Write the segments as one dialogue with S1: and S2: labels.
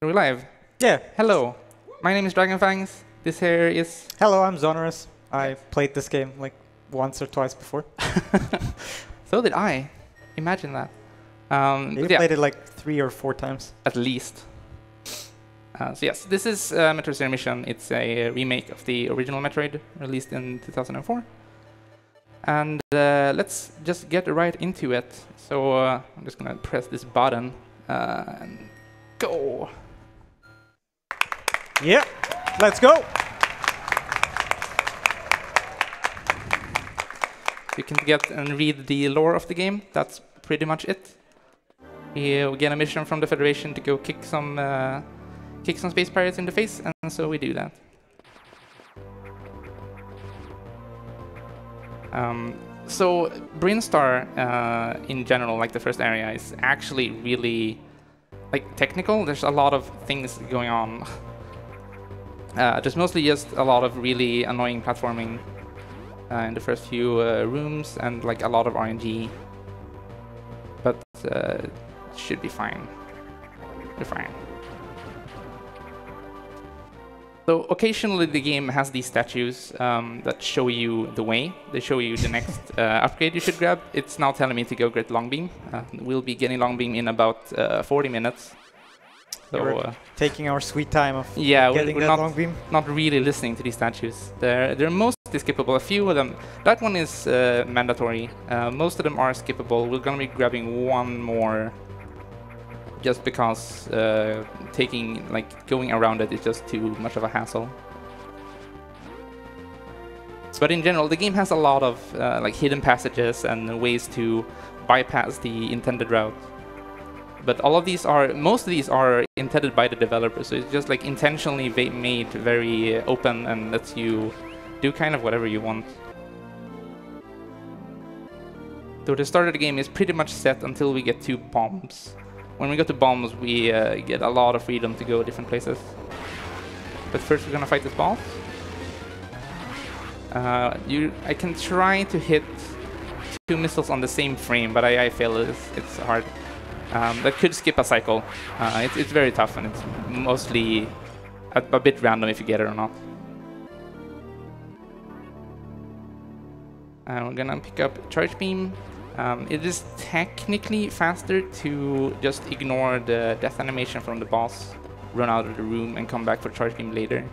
S1: Are we live?
S2: Yeah.
S1: Hello. My name is Dragonfangs. This here is.
S2: Hello, I'm Zonorous. I played this game like once or twice before.
S1: so did I. Imagine that. Um,
S2: You
S1: yeah,
S2: played it like three or four times.
S1: at least. Uh, so yes, this is uh, Metroid Zero Mission. It's a remake of the original Metroid, released in 2004. And uh, let's just get right into it. So uh, I'm just gonna press this button uh, and go.
S2: Yeah. Let's go.
S1: You can get and read the lore of the game. That's pretty much it. You get a mission from the Federation to go kick some uh, kick some space pirates in the face, and so we do that. Um, so Brinstar, uh, in general, like the first area, is actually really like technical. There's a lot of things going on. Uh, there's mostly just a lot of really annoying platforming uh, in the first few uh, rooms and like a lot of RNG. But uh, should be fine. We're fine. So occasionally the game has these statues um, that show you the way. They show you the next uh, upgrade you should grab. It's now telling me to go get Longbeam. Uh, we'll be getting Longbeam in about uh, 40 minutes. So
S2: You're
S1: uh,
S2: Taking our sweet time of
S1: yeah,
S2: getting
S1: we're
S2: that
S1: not
S2: long beam.
S1: not really listening to these statues. They're they're mostly skippable. A few of them. That one is uh, mandatory. Uh, most of them are skippable. We're gonna be grabbing one more, just because uh, taking like going around it is just too much of a hassle. But in general, the game has a lot of uh, like hidden passages and ways to bypass the intended route. But all of these are, most of these are intended by the developer, so it's just like intentionally made very open and lets you do kind of whatever you want. So the start of the game is pretty much set until we get to bombs. When we go to bombs, we uh, get a lot of freedom to go different places. But first, we're gonna fight this boss. Uh, you, I can try to hit two missiles on the same frame, but I, I fail. It's, it's hard. Um, that could skip a cycle. Uh, it's, it's very tough, and it's mostly a, a bit random if you get it or not. And we're gonna pick up Charge Beam. Um, it is technically faster to just ignore the death animation from the boss, run out of the room, and come back for Charge Beam later.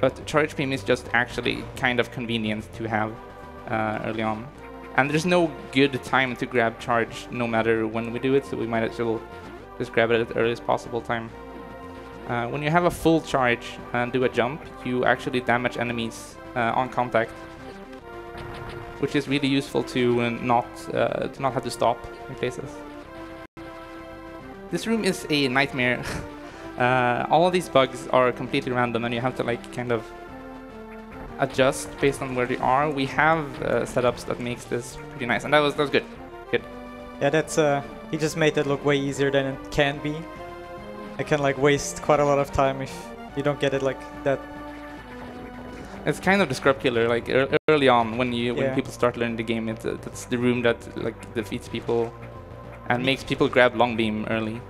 S1: But Charge Beam is just actually kind of convenient to have uh, early on. And there's no good time to grab charge no matter when we do it, so we might as well just grab it at the earliest possible time. Uh, when you have a full charge and do a jump, you actually damage enemies uh, on contact, which is really useful to not uh, to not have to stop in places. This room is a nightmare. uh, all of these bugs are completely random, and you have to like kind of adjust based on where they are. We have uh, setups that makes this pretty nice, and that was that was good. Good.
S2: Yeah, that's uh he just made that look way easier than it can be. I can like waste quite a lot of time if you don't get it like that.
S1: It's kind of the scrub killer. Like ear early on, when you when
S2: Yeah.
S1: people start learning the game, it's uh, that's the room that like defeats people and makes people grab long beam early.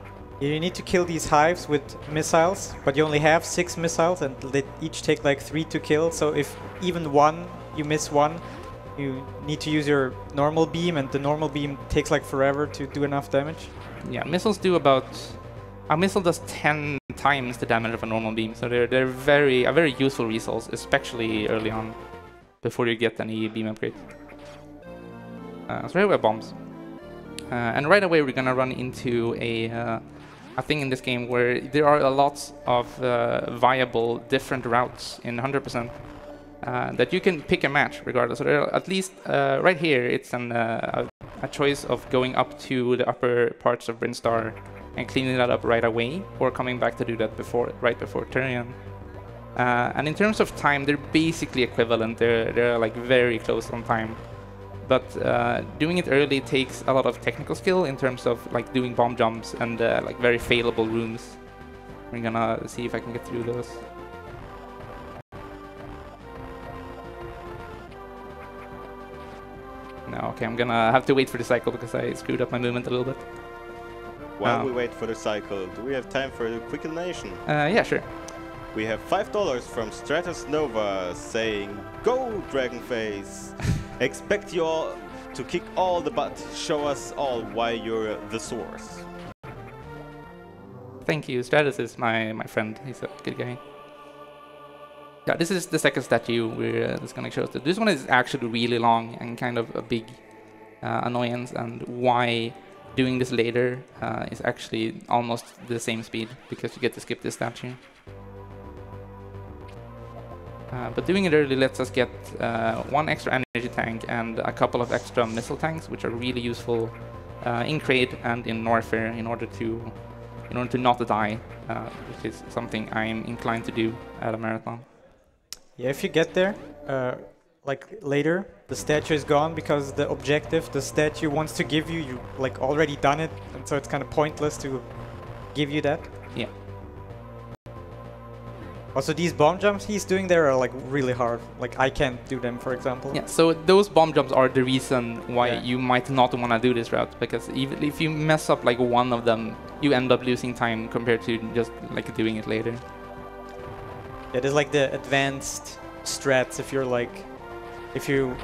S2: You need to kill these hives with missiles, but you only have six missiles and they each take like three to kill. So if even one, you miss one, you need to use your normal beam and the normal beam takes like forever to do enough damage.
S1: Yeah, missiles do about a missile does ten times the damage of a normal beam, so they're they're very a very useful resource, especially early on, before you get any beam upgrade. Uh, so here we have bombs, uh, and right away we're gonna run into a uh, a thing in this game where there are a lot of uh, viable different routes in 100%. Uh, that you can pick and match regardless. So at least uh, right here, it's an, uh, a, a choice of going up to the upper parts of Brinstar and cleaning that up right away, or coming back to do that before, right before Tourian. Uh, and in terms of time, they're basically equivalent. They're they're like very close on time. But uh, doing it early takes a lot of technical skill in terms of like doing bomb jumps and uh, like very failable rooms. We're gonna see if I can get through those. No, okay, I'm gonna have to wait for the cycle because I screwed up my movement a little bit.
S3: While
S1: Um,
S3: we wait for the cycle, do we have time for a quick donation?
S1: Uh, yeah, sure.
S3: We have five dollars from Stratus Nova saying, "Go Dragonface! Expect you all to kick all the butt. Show us all why you're the source."
S1: Thank you. Stratus is my, my friend. He's a good guy. Yeah, this is the second statue we're uh, just gonna show. us. This one is actually really long and kind of a big uh, annoyance, and why doing this later uh, is actually almost the same speed because you get to skip this statue. Uh, but doing it early lets us get uh, one extra energy tank and a couple of extra missile tanks, which are really useful uh, in Kraid and in Norfair in order to in order to not die, uh, which is something I'm inclined to do at a marathon.
S2: Yeah, if you get there, uh, like later, the statue is gone because the objective the statue wants to give you, you like already done it, and so it's kind of pointless to give you that.
S1: Yeah.
S2: Also, these bomb jumps he's doing there are like really hard. Like I can't do them, for example.
S1: Yeah, so those bomb jumps are the reason why
S2: Yeah.
S1: you might not want to do this route because even if you mess up like one of them, you end up losing time compared to just like doing it later.
S2: Yeah, there's like the advanced strats if you're like, if you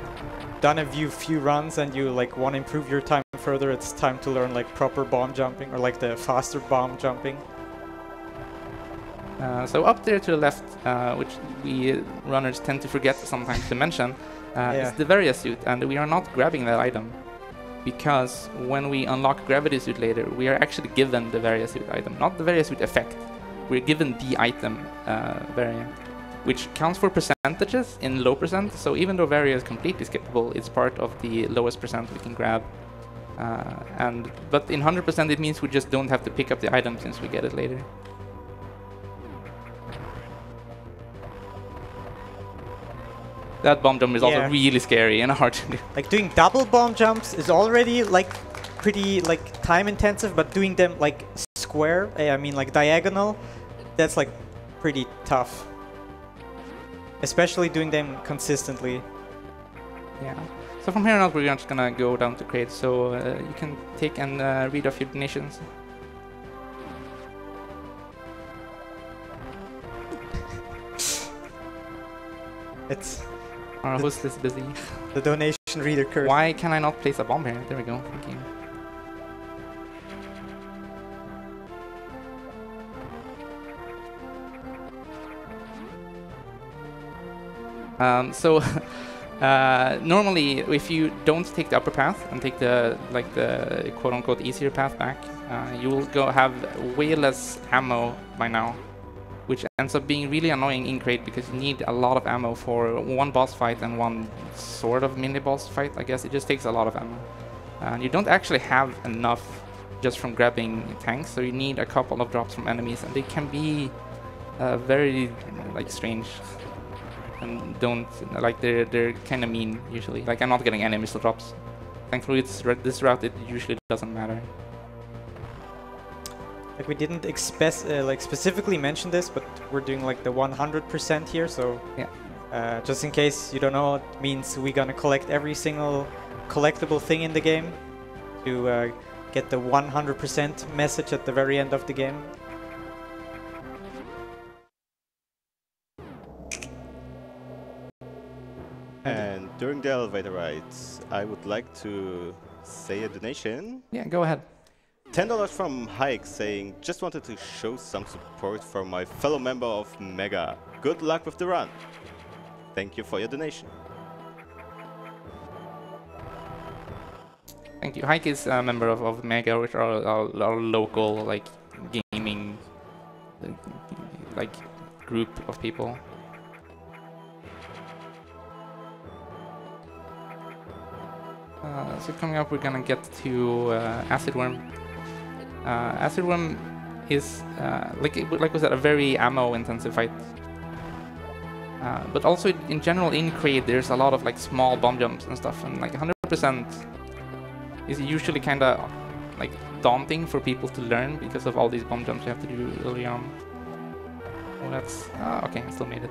S2: done a few few runs and you like want to improve your time further, it's time to learn like proper bomb jumping or like the faster bomb jumping.
S1: Uh, so up there to the left, uh, which we runners tend to forget sometimes to mention, uh,
S2: Yeah.
S1: is the Varia suit, and we are not grabbing that item because when we unlock Gravity suit later, we are actually given the Varia suit item, not the Varia suit effect. We're given the item uh, Varia, which counts for percentages in low percent. So even though Varia is completely skippable, it's part of the lowest percent we can grab. Uh, and but in 100% it means we just don't have to pick up the item since we get it later. That bomb jump is
S2: Yeah.
S1: also really scary and hard to do.
S2: Like doing double bomb jumps is already like pretty like time intensive, but doing them like square, eh, I mean like diagonal, that's like pretty tough. Especially doing them consistently.
S1: Yeah. So from here on out, we're just gonna go down to Kraid. So uh, you can take and uh, read off your donations.
S2: It's
S1: Our host is busy.
S2: the donation reader curse.
S1: Why can I not place a bomb here? There we go. Thank you. Um, so uh, normally, if you don't take the upper path and take the like the quote unquote easier path back, uh, you will go have way less ammo by now, which ends up being really annoying in Kraid because you need a lot of ammo for one boss fight and one sort of mini boss fight. I guess it just takes a lot of ammo, and you don't actually have enough just from grabbing tanks, so you need a couple of drops from enemies, and they can be uh, very like strange and don't like they're they're kind of mean usually. Like I'm not getting any missile drops. Thankfully, it's this route it usually doesn't matter.
S2: Like we didn't express uh, like specifically mention this, but we're doing like the 100% here. So
S1: Yeah.
S2: uh, just in case you don't know, it means we're gonna collect every single collectible thing in the game to uh, get the 100% message at the very end of the game.
S3: And during the elevator rides, I would like to say a donation.
S1: Yeah, go ahead.
S3: $10 from Hike saying, just wanted to show some support for my fellow member of Mega. Good luck with the run. Thank you for your donation.
S1: Thank you. Hike is a member of, of Mega, which are our, local like gaming like group of people. Uh, so coming up, we're gonna get to uh, Acid Worm. Uh, Acid Worm is uh, like like was that a very ammo-intensive fight. Uh, but also in general in Kraid, there's a lot of like small bomb jumps and stuff, and like 100% is usually kind of like daunting for people to learn because of all these bomb jumps you have to do early on. Oh, that's ah, okay. I still made it.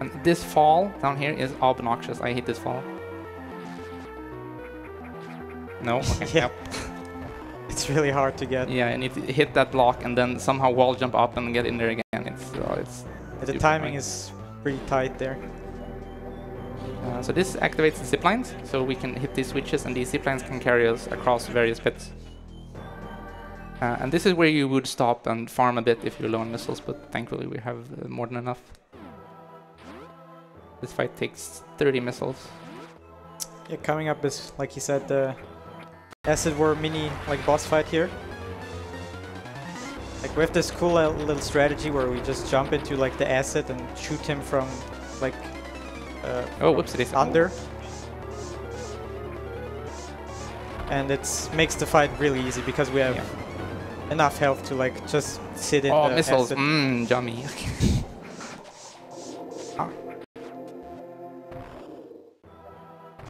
S1: And this fall down here is obnoxious. I hate this fall. No. Okay.
S2: Yeah.
S1: Yep.
S2: It's really hard to get.
S1: Yeah, and it hit that block and then somehow wall jump up and get in there again. It's uh, it's
S2: The timing is pretty tight there.
S1: Uh, so this activates the zip lines, so we can hit these switches and these zip lines can carry us across various pits. Uh, and this is where you would stop and farm a bit if you're low on missiles, but thankfully we have uh, more than enough. This fight takes 30 missiles.
S2: Yeah, coming up is, like he said, the Acid Worm mini like boss fight here. Like we have this cool little strategy where we just jump into like the acid and shoot him from like uh,
S1: Oh, whoops, it is
S2: under. And it makes the fight really easy because we have
S1: Yeah.
S2: enough health to like just sit in
S1: Oh,
S2: the
S1: missiles. Mmm, yummy.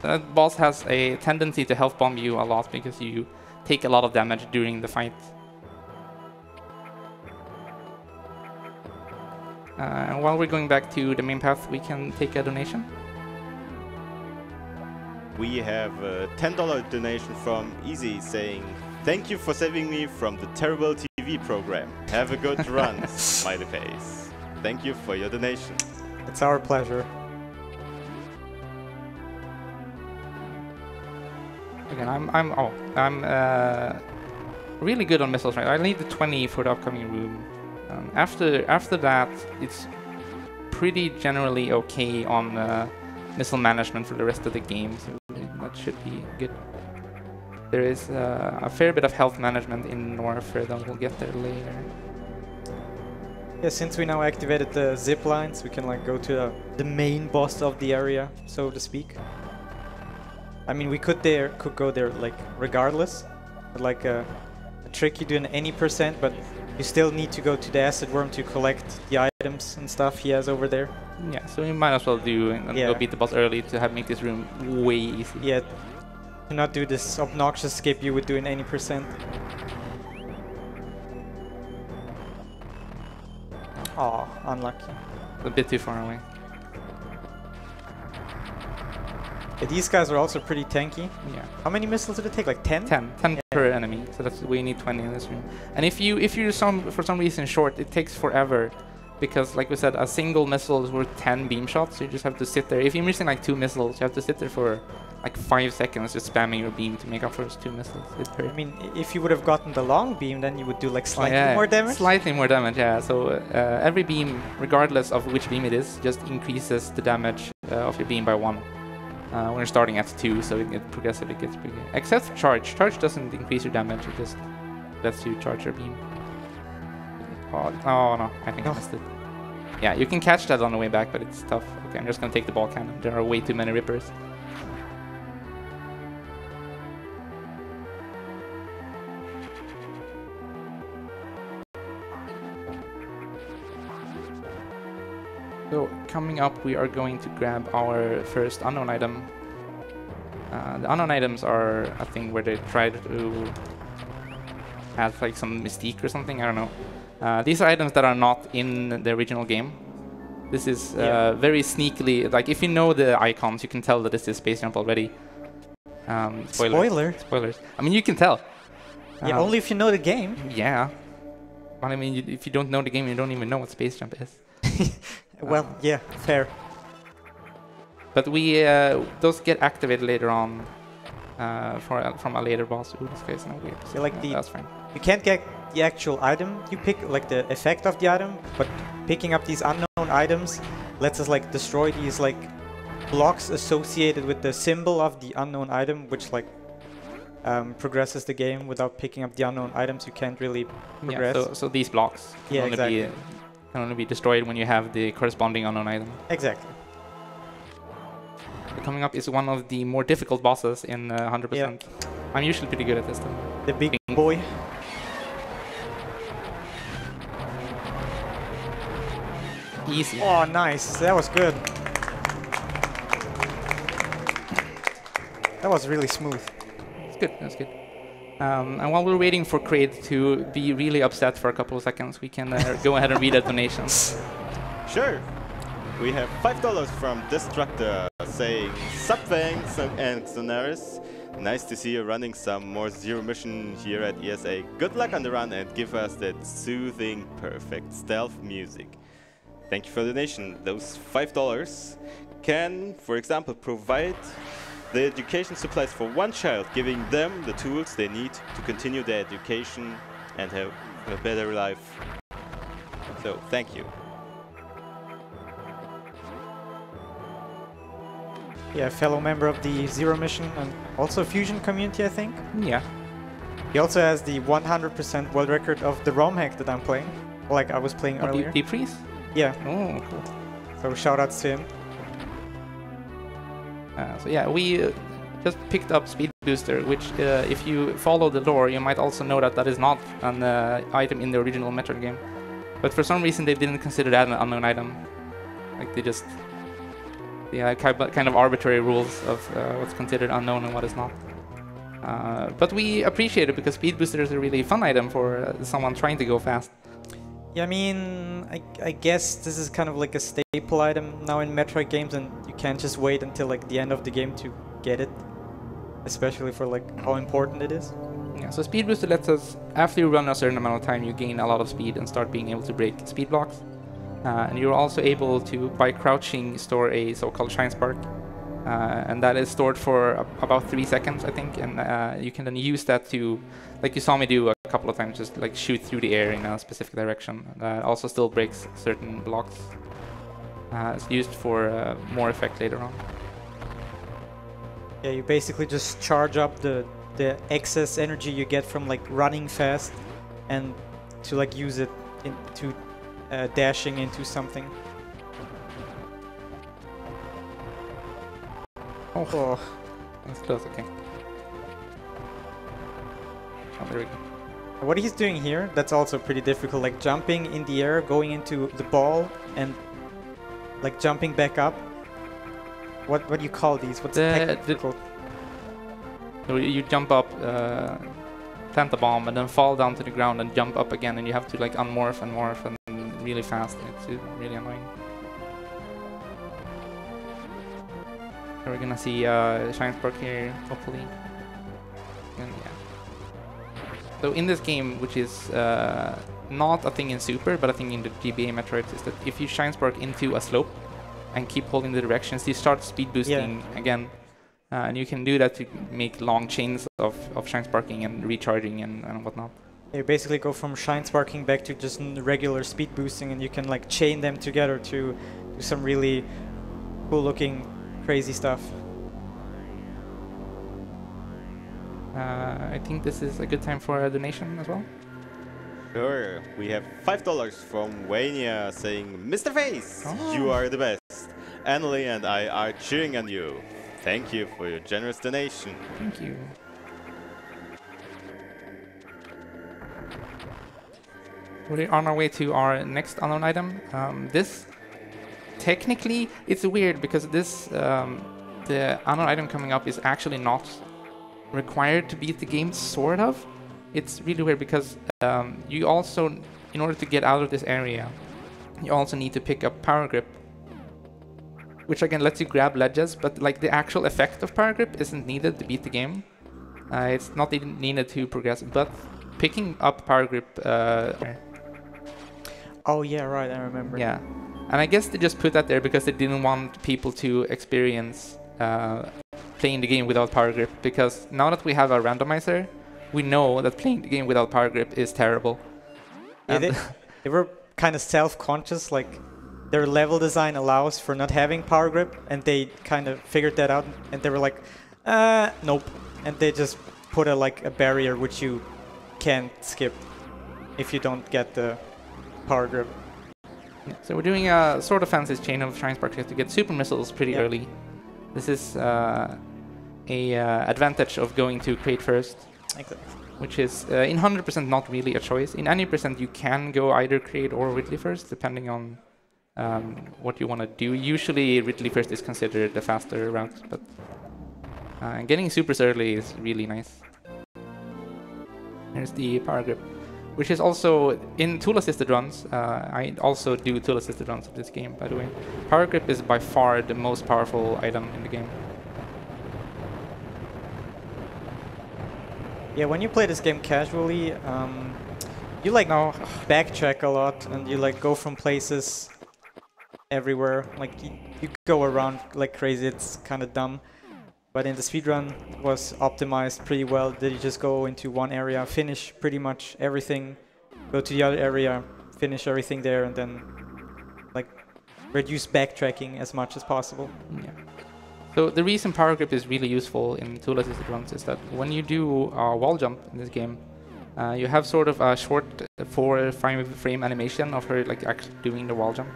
S1: That boss has a tendency to health bomb you a lot because you take a lot of damage during the fight. Uh, and while we're going back to the main path, we can take a donation.
S3: We have a $10 donation from Easy saying, Thank you for saving me from the terrible TV program. Have a good run, smiley face. Thank you for your donation.
S2: It's our pleasure.
S1: Again, I'm I'm oh I'm uh, really good on missiles right. I need the 20 for the upcoming room. Um, after after that, it's pretty generally okay on uh, missile management for the rest of the game. So that should be good. There is uh, a fair bit of health management in Norfair, though we'll get there later.
S2: Yeah, since we now activated the zip lines, we can like go to the, the main boss of the area, so to speak. I mean, we could there could go there like regardless, but like a, a trick you do in any percent, but you still need to go to the acid worm to collect the items and stuff he has over there.
S1: Yeah, so we might as well do and,
S2: Yeah.
S1: go beat the boss early to have make this room way easy.
S2: Yeah, to not do this obnoxious skip you would do in any percent. Aw, unlucky.
S1: A bit too far away.
S2: Yeah, these guys are also pretty tanky.
S1: Yeah.
S2: How many missiles did it take? Like 10?
S1: 10, 10
S2: Yeah.
S1: per enemy. So that's we need 20 in this room. And if you if you're some for some reason short, it takes forever because like we said, a single missile is worth 10 beam shots. So you just have to sit there. If you're missing like two missiles, you have to sit there for like five seconds just spamming your beam to make up for those two missiles.
S2: I mean, if you would have gotten the long beam, then you would do like
S1: Oh,
S2: slightly
S1: yeah,
S2: more damage.
S1: Slightly more damage, yeah. So uh, every beam, regardless of which beam it is, just increases the damage uh, of your beam by one. Uh, you're starting at two, so it, it progressively gets bigger. Except for charge. Charge doesn't increase your damage, it just lets you charge your beam. Oh, oh no, I think I missed it. Yeah, you can catch that on the way back, but it's tough. Okay, I'm just gonna take the ball cannon. There are way too many rippers. Coming up, we are going to grab our first unknown item. Uh, the unknown items are a thing where they try to add like some mystique or something. I don't know. Uh, these are items that are not in the original game. This is uh,
S2: Yeah.
S1: very sneakily like if you know the icons, you can tell that this is Space Jump already. Um, spoilers.
S2: Spoiler.
S1: Spoilers. I mean, you can tell.
S2: Yeah,
S1: Um,
S2: only if you know the game.
S1: Yeah. But I mean, if you don't know the game, you don't even know what Space Jump is.
S2: Well,
S1: Uh,
S2: yeah, fair.
S1: But we uh, those get activated later on uh, for, from a later boss. Ooh, this guy's not weird.
S2: Yeah, like the-
S1: that's fine.
S2: You can't get the actual item you pick, like the effect of the item, but picking up these unknown items lets us like destroy these like blocks associated with the symbol of the unknown item, which like um, progresses the game. Without picking up the unknown items, you can't really
S1: Yeah,
S2: progress.
S1: so, so these blocks
S2: Yeah,
S1: only be, uh, can only be destroyed when you have the corresponding unknown item.
S2: Exactly.
S1: Coming up is one of the more difficult bosses in uh, 100%. I'm usually pretty good at this though.
S2: The big
S1: Bing.
S2: boy.
S1: Easy.
S2: Oh, nice. That was good. That was really smooth.
S1: It's good. That's good. Um, and while we're waiting for Kraid to be really upset for a couple of seconds, we can uh, go ahead and read the donations.
S3: Sure. We have $5 from Destructor saying Subthanks and Xonaris. nice to see you running some more Zero Mission here at ESA. Good luck on the run and give us that soothing, perfect stealth music. Thank you for the donation. Those $5 can, for example, provide the education supplies for one child, giving them the tools they need to continue their education and have a better life. So, thank you.
S2: Yeah, fellow member of the Zero Mission and also Fusion community, I think.
S1: Yeah.
S2: He also has the 100% world record of the ROM hack that I'm playing. Like I was playing
S1: Oh,
S2: earlier.
S1: deep, deep freeze?
S2: Yeah,
S1: Oh, cool.
S2: so shoutouts to him.
S1: Uh, so yeah, we uh, just picked up Speed Booster, which uh, if you follow the lore, you might also know that that is not an item in the original Metroid game. But for some reason, they didn't consider that an unknown item. Like they just, yeah, kind of arbitrary rules of uh, what's considered unknown and what is not. Uh, but we appreciate it because Speed Booster is a really fun item for uh, someone trying to go fast.
S2: Yeah, I mean, I, I guess this is kind of like a staple item now in Metroid games, and you can't just wait until like the end of the game to get it, especially for like how important it is.
S1: Yeah, so Speed Booster lets us, after you run a certain amount of time, you gain a lot of speed and start being able to break speed blocks. Uh, and you're also able to, by crouching, store a so-called Shine Spark. Uh, and that is stored for about three seconds, I think. And uh, you can then use that to, like you saw me do a couple of times, just like shoot through the air in a specific direction. That also still breaks certain blocks. Uh, it's used for uh, more effect later on.
S2: Yeah, you basically just charge up the the excess energy you get from like running fast, and to like use it into uh, dashing into something.
S1: Oh,
S2: Oh,
S1: that's close, okay. Oh, there we go.
S2: what he's doing here, that's also pretty difficult. Like jumping in the air, going into the ball, and like jumping back up. What what do you call these? What's
S1: The- the-
S2: technical?
S1: So you you jump up, uh, plant the bomb, and then fall down to the ground and jump up again, and you have to like unmorph and morph and really fast. It's really annoying. We're gonna see uh, Shine Spark here, hopefully. And yeah. So in this game, which is uh, not a thing in Super, but a thing in the GBA Metroid, is that if you Shine Spark into a slope and keep holding the directions, you start speed boosting again. Uh, and you can do that to make long chains of, of shine sparking and recharging and, and whatnot.
S2: You basically go from shine sparking back to just regular speed boosting, and you can like chain them together to do some really cool looking, crazy stuff.
S1: Uh, I think this is a good time for a donation as well.
S3: Sure, we have five dollars from Wania saying, Mr. Face, you
S1: Oh.
S3: are the best. Annalie and I are cheering on you. Thank you for your generous donation.
S1: Thank you. We're on our way to our next unknown item. Um, this, technically, it's weird because this, um, the unknown item coming up is actually not required to beat the game, sort of. It's really weird because um, you also, in order to get out of this area, you also need to pick up Power Grip, which again lets you grab ledges, but like the actual effect of Power Grip isn't needed to beat the game. Uh, it's not even needed to progress, but picking up Power Grip, uh,
S2: Oh yeah, right. I remember.
S1: yeah, and I guess they just put that there because they didn't want people to experience uh, playing the game without Power Grip. Because now that we have a randomizer, we know that playing the game without Power Grip is terrible.
S2: Yeah, they, they were kind of self-conscious, like their level design allows for not having power grip, and they kind of figured that out, and they were like, uh, nope, and they just put a like a barrier which you can't skip if you don't get the power grip.
S1: So we're doing a sort of fancy chain of Shine Sparks to get super missiles pretty
S2: Yeah.
S1: early. This is uh, a uh, advantage of going to Kraid first,
S2: Exactly.
S1: which is uh, in 100% not really a choice. In any percent, you can go either Kraid or Ridley first, depending on um, what you want to do. Usually, Ridley first is considered the faster route, but uh, getting supers early is really nice. Here's the power grip, which is also in tool assisted runs. Uh, I also do tool assisted runs of this game, by the way. Power grip is by far the most powerful item in the game.
S2: Yeah, when you play this game casually, um, you like
S1: No,
S2: backtrack a lot and you like go from places everywhere. Like you, you go around like crazy. It's kind of dumb. But in the speedrun was optimized pretty well. Did you just go into one area, finish pretty much everything, go to the other area, finish everything there, and then like reduce backtracking as much as possible.
S1: Yeah. So the reason power grip is really useful in tool assisted runs is that when you do a wall jump in this game, uh, you have sort of a short uh, four five frame animation of her like actually doing the wall jump.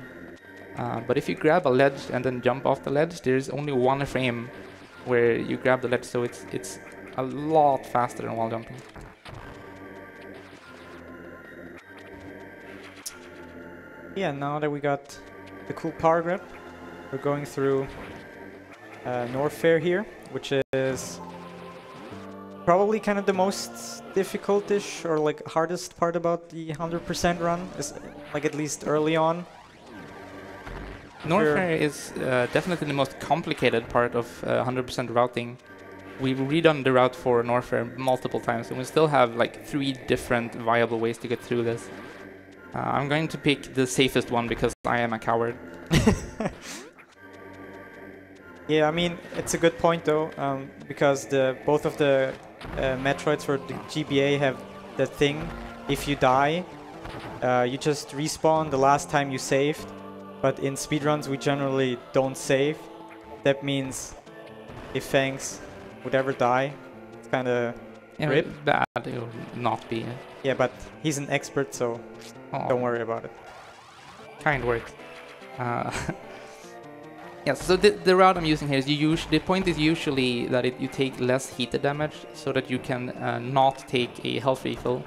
S1: Uh, but if you grab a ledge and then jump off the ledge, there's only one frame where you grab the ledge, so it's it's a lot faster than wall jumping.
S2: Yeah, now that we got the cool power grip, we're going through uh, Norfair here, which is probably kind of the most difficult-ish or like hardest part about the 100% run, is like at least early on. Sure.
S1: Norfair is uh, definitely the most complicated part of uh, 100% routing. We've redone the route for Norfair multiple times, and we still have like three different viable ways to get through this. Uh, I'm going to pick the safest one because I am a coward.
S2: Yeah, I mean it's a good point though, um, because the both of the uh, Metroids for the GBA have the thing. If you die, uh, you just respawn the last time you saved. But in speedruns, we generally don't save. That means if Fangs would ever die, it's kind of
S1: know,
S2: Rip.
S1: bad it will not be.
S2: yeah. But he's an expert, so
S1: Oh,
S2: don't worry about it.
S1: Kind words. Uh, yeah, so the, the route I'm using here is you the point is usually that it, you take less heated damage so that you can uh, not take a health refill.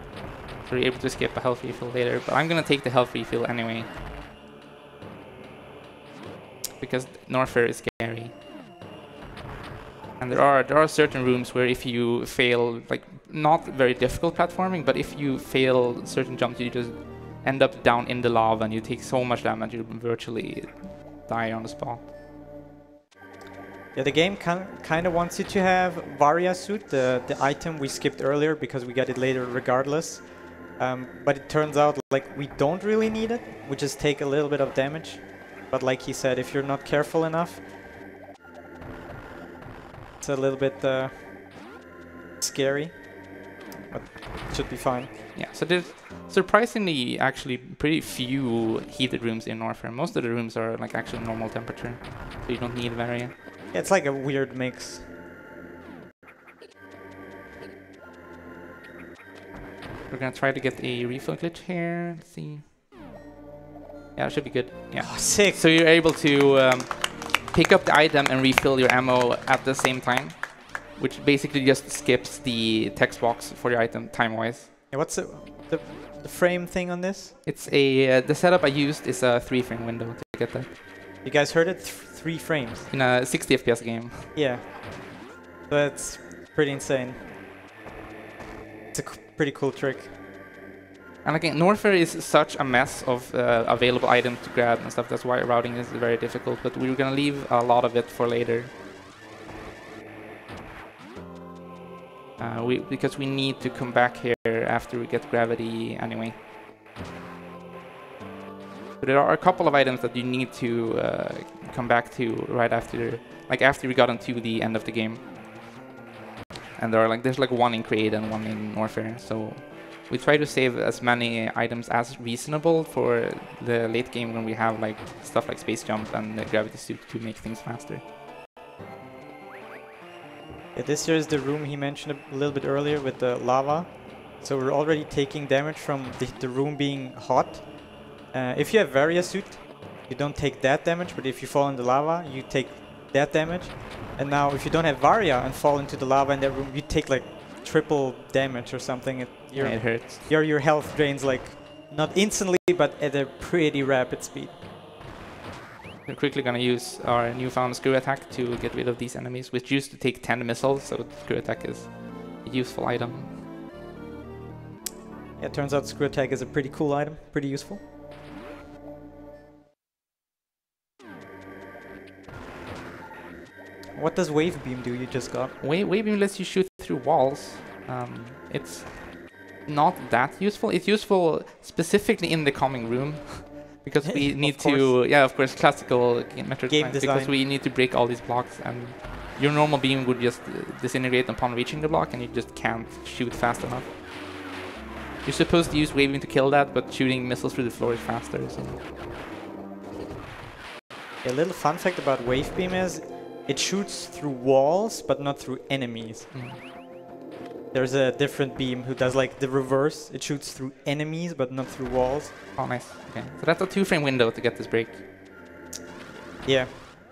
S1: So you're able to skip a health refill later, but I'm gonna take the health refill anyway. Because Norfair is scary. And there are there are certain rooms where if you fail like not very difficult platforming, but if you fail certain jumps you just end up down in the lava and you take so much damage you virtually die on the spot.
S2: Yeah, the game kind of wants you to have Varia suit, the the item we skipped earlier because we got it later regardless. Um, but it turns out like we don't really need it. We just take a little bit of damage. But like he said, if you're not careful enough, it's a little bit uh, scary. But it should be fine.
S1: Yeah, so there's surprisingly actually pretty few heated rooms in Norfair. Most of the rooms are like actually normal temperature, so you don't need Varia.
S2: It's like a weird mix.
S1: We're gonna try to get a refill glitch here. Let's see. Yeah, it should be good. Yeah.
S2: Oh, sick.
S1: So you're able to um, pick up the item and refill your ammo at the same time, which basically just skips the text box for your item time-wise.
S2: Yeah, what's the, the the frame thing on this?
S1: It's a uh, the setup I used is a three-frame window to get that
S2: You guys heard it? Th three frames.
S1: in a 60 FPS game.
S2: Yeah. That's pretty insane. It's a c- pretty cool trick.
S1: And again, Norfair is such a mess of uh, available items to grab and stuff. That's why routing is very difficult. But we're gonna leave a lot of it for later. Uh, we because we need to come back here after we get gravity anyway. But there are a couple of items that you need to uh, come back to right after, like after we got into the end of the game. And there are like there's like one in Kraid and one in Norfair. so we try to save as many items as reasonable for the late game when we have like stuff like space jump and the gravity suit to make things faster.
S2: Yeah, this here is the room he mentioned a little bit earlier with the lava. So we're already taking damage from the, the room being hot. Uh, if you have Varia suit, you don't take that damage, but if you fall in the lava, you take that damage. And now if you don't have Varia and fall into the lava in that room, you take like triple damage or something. It,
S1: Yeah,
S2: your,
S1: it hurts.
S2: your, your health drains like not instantly, but at a pretty rapid speed.
S1: We're quickly gonna use our newfound screw attack to get rid of these enemies, which used to take 10 missiles, so screw attack is a useful item.
S2: Yeah, it turns out screw attack is a pretty cool item, pretty useful. What does wave beam do you just got?
S1: Wave, wave beam lets you shoot through walls. Um, it's not that useful. It's useful specifically in the coming room because we need to, yeah, of course, classical g- metric
S2: Game
S1: design, because we need to break all these blocks and your normal beam would just uh, disintegrate upon reaching the block and you just can't shoot fast enough. You're supposed to use waving to kill that, but shooting missiles through the floor is faster. So
S2: A little fun fact about wave beam is it shoots through walls but not through enemies.
S1: mm.
S2: There's a different beam who does like the reverse. It shoots through enemies but not through walls.
S1: oh, nice. Okay, so that's a two-frame window to get this break.
S2: Yeah.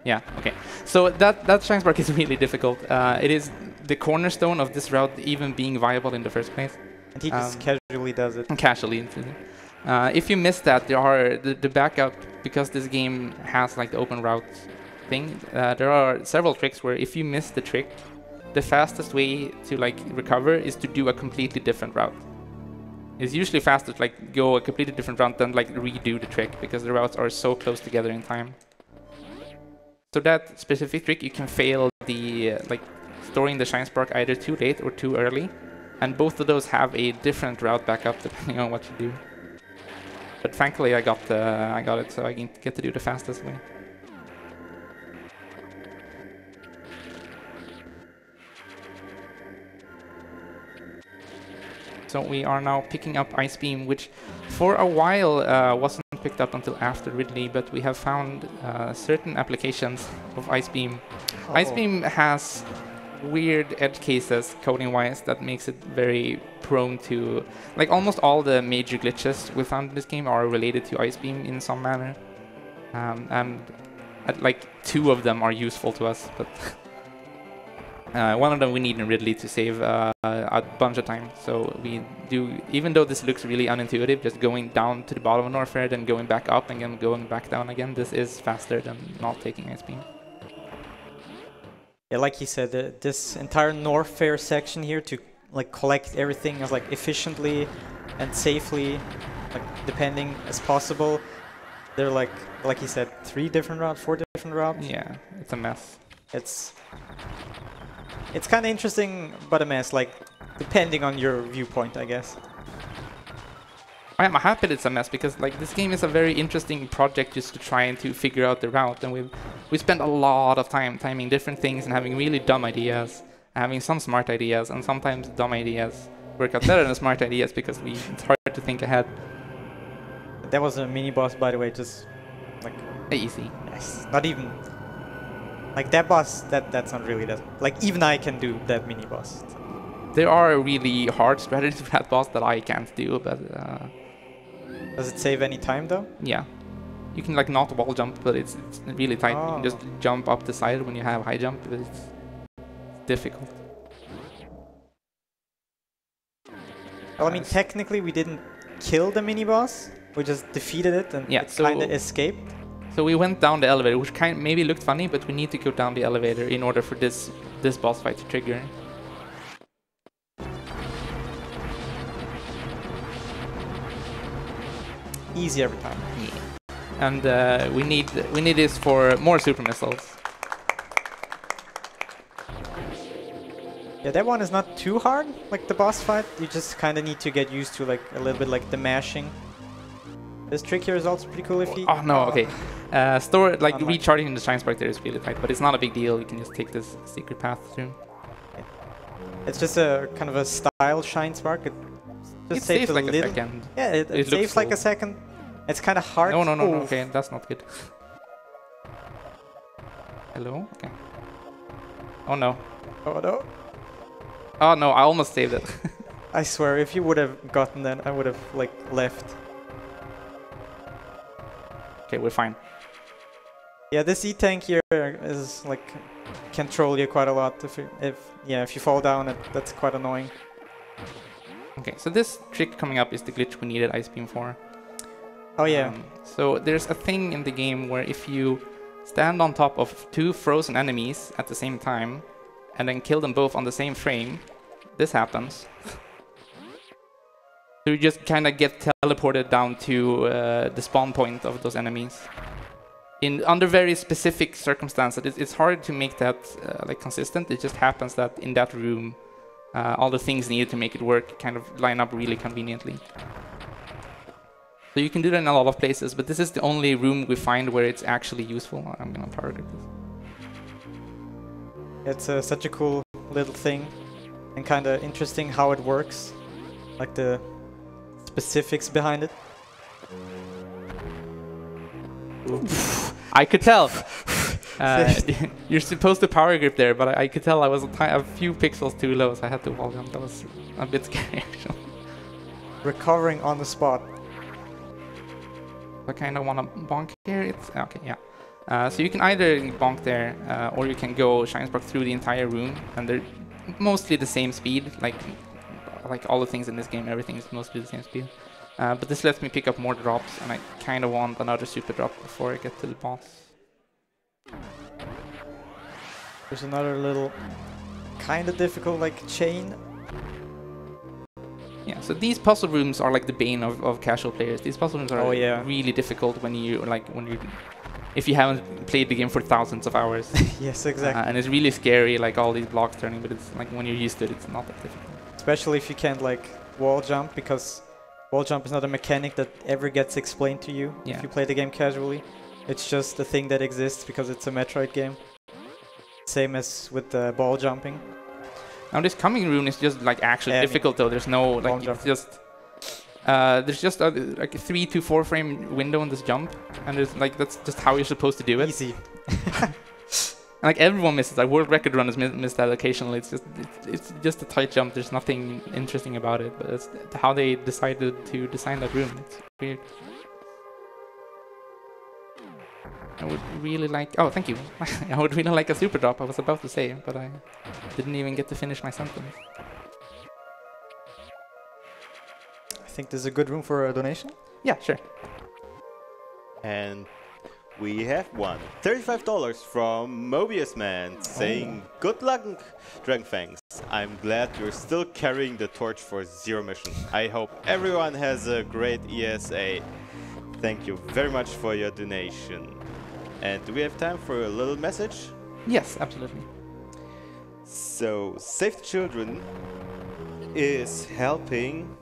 S1: Yeah. Okay. So that that shine spark is really difficult. Uh, it is the cornerstone of this route even being viable in the first place.
S2: And he just
S1: Um,
S2: casually does it.
S1: casually. Uh, if you miss that, there are the, the backup because this game has like the open route thing. Uh, there are several tricks where if you miss the trick, the fastest way to like recover is to do a completely different route. It's usually faster to like go a completely different route than like redo the trick because the routes are so close together in time. So that specific trick, you can fail the uh, like storing the shine spark either too late or too early, and both of those have a different route backup depending on what you do. But thankfully, I got the I got it, so I can get to do the fastest way. So we are now picking up Ice Beam, which for a while uh, wasn't picked up until after Ridley, but we have found uh, certain applications of Ice Beam. Ice
S2: Oh.
S1: Beam has weird edge cases coding wise that makes it very prone to like almost all the major glitches we found in this game are related to Ice Beam in some manner. Um, and uh, like two of them are useful to us, but uh, one of them we need in Ridley to save uh, a bunch of time. So we do, even though this looks really unintuitive, just going down to the bottom of Norfair, then going back up and then going back down again, this is faster than not taking Ice Beam.
S2: Yeah, like you said, uh, this entire Norfair section here to like collect everything as like efficiently and safely, like depending as possible. They're like, like you said, three different routes, four different routes.
S1: Yeah, it's a mess.
S2: It's it's kind of interesting, but a mess. Like depending on your viewpoint, I guess.
S1: I'm happy it's a mess because like this game is a very interesting project just to try and to figure out the route and we've we spent a lot of time timing different things and having really dumb ideas, having some smart ideas and sometimes dumb ideas work out better than smart ideas because we it's hard to think ahead.
S2: That was a mini boss, by the way. Just like
S1: Easy.
S2: yes, not even like that boss. That that's not really that. Like even I can do that mini boss.
S1: There are really hard strategies for that boss that I can't do, but uh,
S2: Does it save any time though?
S1: yeah. You can like not wall jump, but it's, it's really tight. You can just jump up the side when you have high jump, but it's difficult.
S2: Well, I mean, technically we didn't kill the mini boss. We just defeated it and
S1: Yeah,
S2: it
S1: so-
S2: kind of escaped.
S1: So we went down the elevator, which kind of maybe looked funny, but we need to go down the elevator in order for this this boss fight to trigger.
S2: Easy every time.
S1: And uh, we need we need this for more super missiles.
S2: Yeah, that one is not too hard, like the boss fight. You just kind of need to get used to like a little bit like the mashing. This trick here is also pretty cool if you...
S1: Oh no, okay. Uh, store like
S2: Unlike-
S1: recharging the shine spark there is really tight, but it's not a big deal. You can just take this secret path through.
S2: It's just a kind of a style shine spark. It just
S1: it
S2: saves
S1: saves
S2: a
S1: like a
S2: little...
S1: second.
S2: Yeah, it, it,
S1: It
S2: saves like a second. It's kind of hard.
S1: No, no, no, no. Okay, that's not good. Hello. Okay. Oh no.
S2: Oh no.
S1: Oh no, I almost saved it.
S2: I swear, if you would have gotten that, I would have like left.
S1: Okay, we're fine.
S2: Yeah, this E-tank here is like can troll you quite a lot if you, if yeah if you fall down it that's quite annoying.
S1: Okay, so this trick coming up is the glitch we needed Ice Beam for.
S2: Oh yeah,
S1: Um, so there's a thing in the game where if you stand on top of two frozen enemies at the same time and then kill them both on the same frame, this happens. so you just kind of get teleported down to uh, the spawn point of those enemies. In under very specific circumstances, it's, hard to make that uh, like consistent. It just happens that in that room, uh, all the things needed to make it work kind of line up really conveniently. So you can do that in a lot of places, but this is the only room we find where it's actually useful. I'm gonna grip this.
S2: It's uh, such a cool little thing and kind of interesting how it works, like the specifics behind it.
S1: I could tell. Uh, you're supposed to power grip there, but I, I could tell I was a, a few pixels too low, so I had to wall jump. That was a bit scary, actually.
S2: Recovering on the spot.
S1: I kind of want to bonk here. It's okay, yeah. Uh, so you can either bonk there, uh, or you can go Shine Spark through the entire room, and they're mostly the same speed. Like, like all the things in this game, everything is mostly the same speed. Uh, but this lets me pick up more drops, and I kind of want another super drop before I get to the boss.
S2: There's another little kind of difficult like chain.
S1: Yeah, so these puzzle rooms are like the bane of, of casual players. These puzzle rooms are
S2: Oh, yeah.
S1: really difficult when you like when you if you haven't played the game for thousands of hours.
S2: yes,
S1: Uh,
S2: exactly.
S1: and it's really scary, like all these blocks turning. But it's like when you're used to it, it's not that difficult.
S2: Especially if you can't like wall jump because wall jump is not a mechanic that ever gets explained to you
S1: Yeah.
S2: if you play the game casually. It's just a thing that exists because it's a Metroid game. Same as with the ball jumping.
S1: Now this coming rune is just like actually
S2: Yeah, I mean,
S1: difficult though. There's no like it's just uh, there's just a, like a three to four frame window on this jump, and there's like that's just how you're supposed to do it.
S2: Easy.
S1: And, like everyone misses. Like world record runners miss, miss that occasionally. It's just it's, it's just a tight jump. There's nothing interesting about it, but it's how they decided to design that room. It's weird. I would really like. Oh, thank you. I would really like a super drop. I was about to say, but I didn't even get to finish my sentence.
S2: I think there's a good room for a donation.
S1: Yeah, sure.
S3: And we have one. $35 from Mobius Man saying, oh. Good luck, Dragonfangs. I'm glad you're still carrying the torch for Zero Mission. I hope everyone has a great ESA. Thank you very much for your donation. And do we have time for a little message?
S1: Yes, absolutely.
S3: So, Save the Children is helping.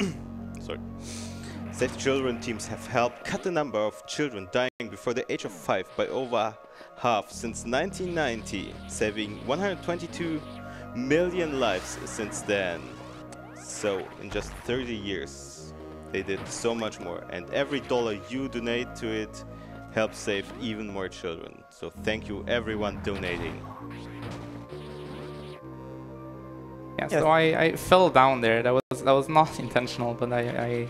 S3: sorry. The Children teams have helped cut the number of children dying before the age of 5 by over half since 1990, saving 122 million lives since then. So, in just 30 years, they did so much more, and every dollar you donate to it helps save even more children. So, thank you, everyone donating.
S1: Yeah,
S2: Yeah.
S1: so I, I fell down there. That was that was not intentional, but I, I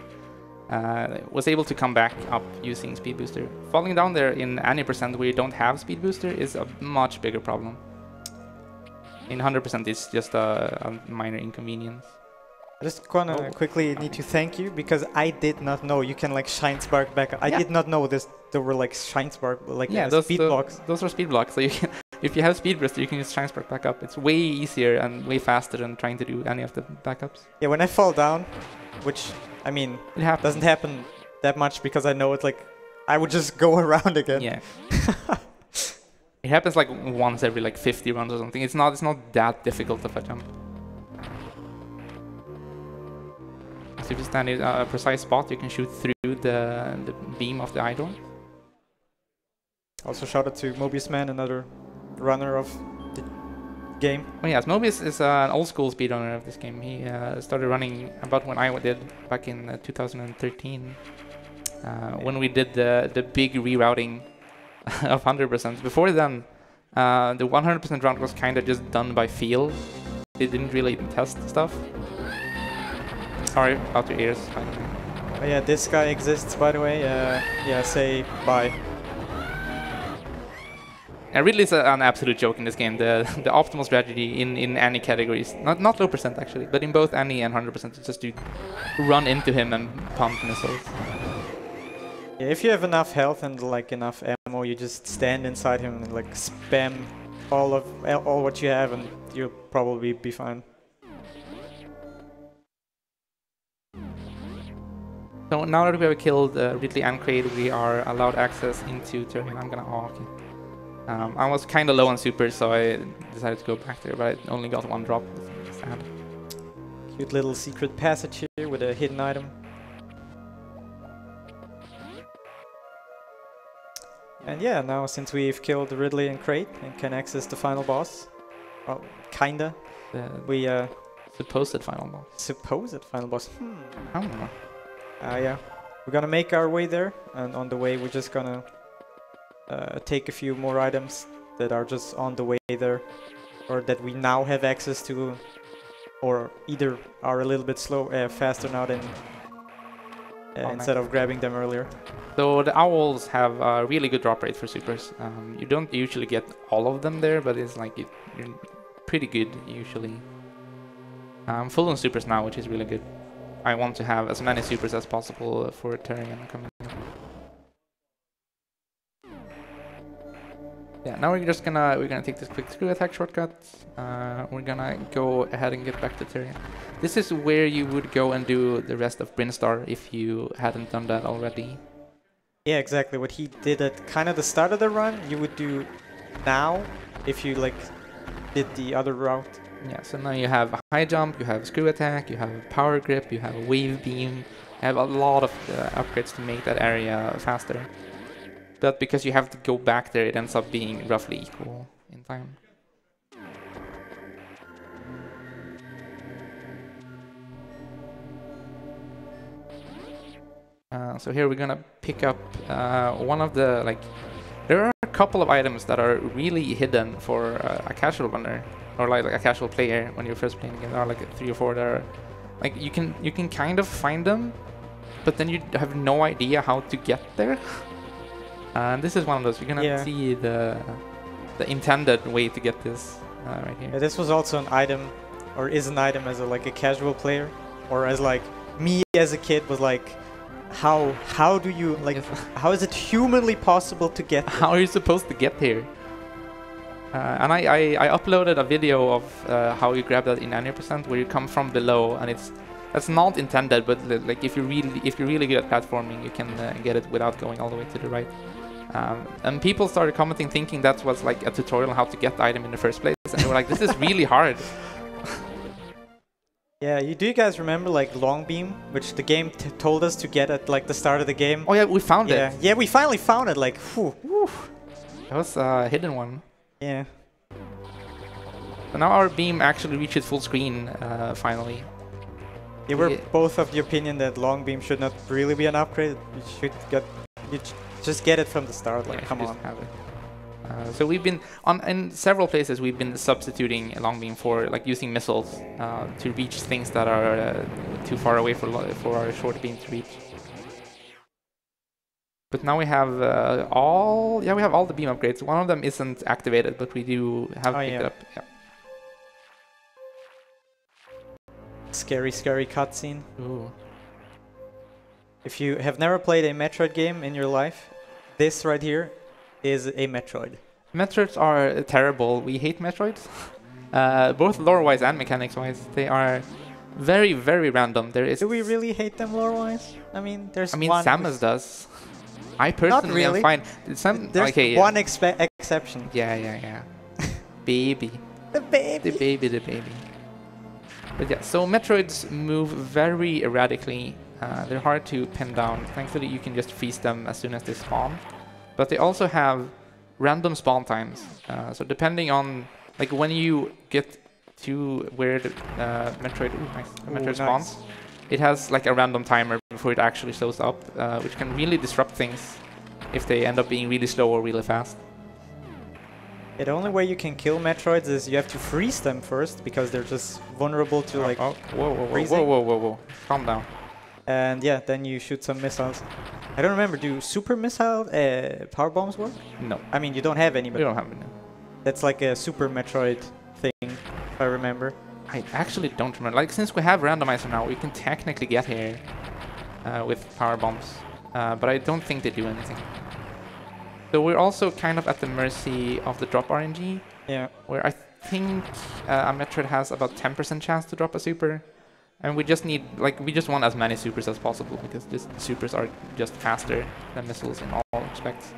S1: uh, was able to come back up using speed booster. Falling down there in any percent where you don't have speed booster is a much bigger problem. In 100% it's just a, a minor inconvenience.
S2: I just gonna
S1: Oh.
S2: quickly need to thank you because I did not know you can like shine spark back. up. I
S1: Yeah.
S2: did not know this. There were like shine spark, like
S1: yeah,
S2: uh,
S1: those
S2: speed
S1: tho-
S2: blocks.
S1: Those are speed blocks. So you can, if you have speed booster, you can use shine spark back up. It's way easier and way faster than trying to do any of the backups.
S2: Yeah, when I fall down, which I mean
S1: It happens.
S2: doesn't happen that much because I know it. Like I would just go around again.
S1: Yeah. it happens like once every like 50 runs or something. It's not it's not that difficult of a jump. So if you stand in a precise spot, you can shoot through the, the beam of the idol.
S2: Also, shout out to Mobius Man, another runner of game.
S1: Oh yes, Mobius is uh, an old school speedrunner of this game. He uh, started running about when I did back in uh, 2013, uh, when we did the the big rerouting of 100%. Before then, uh, the 100% round was kind of just done by feel. They didn't really test stuff. Sorry about your ears.
S2: Oh, yeah, this guy exists, by the way. Uh, yeah, say bye.
S1: And Ridley is a, an absolute joke in this game. The the optimal strategy in, in any categories, not not low percent actually, but in both any and 100%, is just to run into him and pump missiles.
S2: Yeah, if you have enough health and like enough ammo, you just stand inside him and like spam all of all what you have, and you'll probably be fine.
S1: So now that we have killed uh, Ridley and Kraid, we are allowed access into Tourian. I'm gonna. Oh, okay. Um, I was kind of low on super, so I decided to go back there, but I only got one drop. bad.
S2: Cute little secret passage here with a hidden item. And yeah, now since we've killed Ridley and Kraid and can access the final boss, well, kinda,
S1: The
S2: we uh,
S1: supposed final boss.
S2: supposed final boss. Hmm.
S1: I don't know.
S2: Uh, yeah, we're gonna make our way there, and on the way we're just gonna uh, take a few more items that are just on the way there, or that we now have access to, or either are a little bit slow, uh, faster now than uh,
S1: Oh,
S2: instead
S1: nice.
S2: of grabbing them earlier.
S1: So the owls have a really good drop rate for supers. Um, you don't usually get all of them there, but it's like it, you're pretty good usually. I'm full on supers now, which is really good. I want to have as many supers as possible for Tourian coming. Yeah, now we're just gonna we're gonna take this quick screw attack shortcut. Uh, we're gonna go ahead and get back to Tourian. This is where you would go and do the rest of Brinstar if you hadn't done that already.
S2: Yeah, exactly. What he did at kind of the start of the run, you would do now if you like did the other route.
S1: Yeah, so now you have a high jump, you have screw attack, you have power grip, you have a wave beam, you have a lot of uh, upgrades to make that area faster. But because you have to go back there, it ends up being roughly equal in time. Uh, so here we're gonna pick up uh, one of the like. There are a couple of items that are really hidden for uh, a casual runner or like, like a casual player when you're first playing the game. There are like three or four that are like you can you can kind of find them, but then you have no idea how to get there. And this is one of those. You're gonna
S2: Yeah.
S1: see the the intended way to get this uh, right here.
S2: Yeah, this was also an item, or is an item as a like a casual player, or as like me as a kid was like, how how do you like
S1: Yes.
S2: how is it humanly possible to get? there?
S1: How are you supposed to get here? Uh, and I, I, I uploaded a video of uh, how you grab that in 90% where you come from below and it's that's not intended but li- like if you really if you're really good at platforming you can uh, get it without going all the way to the right um, and people started commenting thinking that was like a tutorial on how to get the item in the first place and they were like this is really hard
S2: Yeah, you do you guys remember like long beam, which the game t- told us to get at like the start of the game?
S1: oh yeah we found
S2: yeah,
S1: it
S2: yeah, we finally found it. Like, whew,
S1: that was a hidden one
S2: yeah.
S1: so now our beam actually reaches full screen uh, finally
S2: Yeah, we're
S1: Yeah.
S2: both of the opinion that long beam should not really be an upgrade. You should get, j- just get it from the start. Like,
S1: Yeah,
S2: come on.
S1: have it. Uh, so we've been on in several places. We've been substituting long beam for like using missiles uh, to reach things that are uh, too far away for for our short beam to reach. But now we have uh, all yeah we have all the beam upgrades. One of them isn't activated, but we do have
S2: Oh,
S1: picked
S2: yeah.
S1: it up. Yeah.
S2: Scary, scary cutscene.
S1: Ooh.
S2: If you have never played a Metroid game in your life, this right here is a Metroid.
S1: Metroids are terrible. We hate Metroids, uh, both lore-wise and mechanics-wise. They are very very random. There is
S2: Do we really hate them lore-wise? I mean, there's
S1: I mean,
S2: one.
S1: Samus does. I personally
S2: really.
S1: am fine. Sam,
S2: There's
S1: okay, yeah.
S2: one exception.
S1: Yeah, yeah, yeah. baby.
S2: The baby.
S1: The baby, the baby. But yeah, so Metroids move very erratically. Uh, they're hard to pin down. Thankfully, you can just freeze them as soon as they spawn. But they also have random spawn times. Uh, so depending on, like when you get to where the uh, Metroid, ooh, nice, the
S2: Ooh,
S1: Metroid
S2: nice.
S1: spawns, it has like a random timer before it actually shows up, uh, which can really disrupt things if they end up being really slow or really fast.
S2: Yeah, the only way you can kill Metroids is you have to freeze them first because they're just vulnerable to like.
S1: oh, whoa, whoa, whoa,
S2: freezing.
S1: whoa, whoa, whoa, whoa, calm down.
S2: And yeah, then you shoot some missiles. I don't remember. Do super missile uh, power bombs work?
S1: No,
S2: I mean, you don't have any, but
S1: don't have it.
S2: that's like a super Metroid thing, if I remember.
S1: I actually don't remember. Like, since we have randomizer now, we can technically get here uh, with power bombs, uh, but I don't think they do anything. So we're also kind of at the mercy of the drop RNG,
S2: Yeah.
S1: where I think uh, a Metroid has about 10% chance to drop a super, and we just need, like, we just want as many supers as possible because this supers are just faster than missiles in all respects.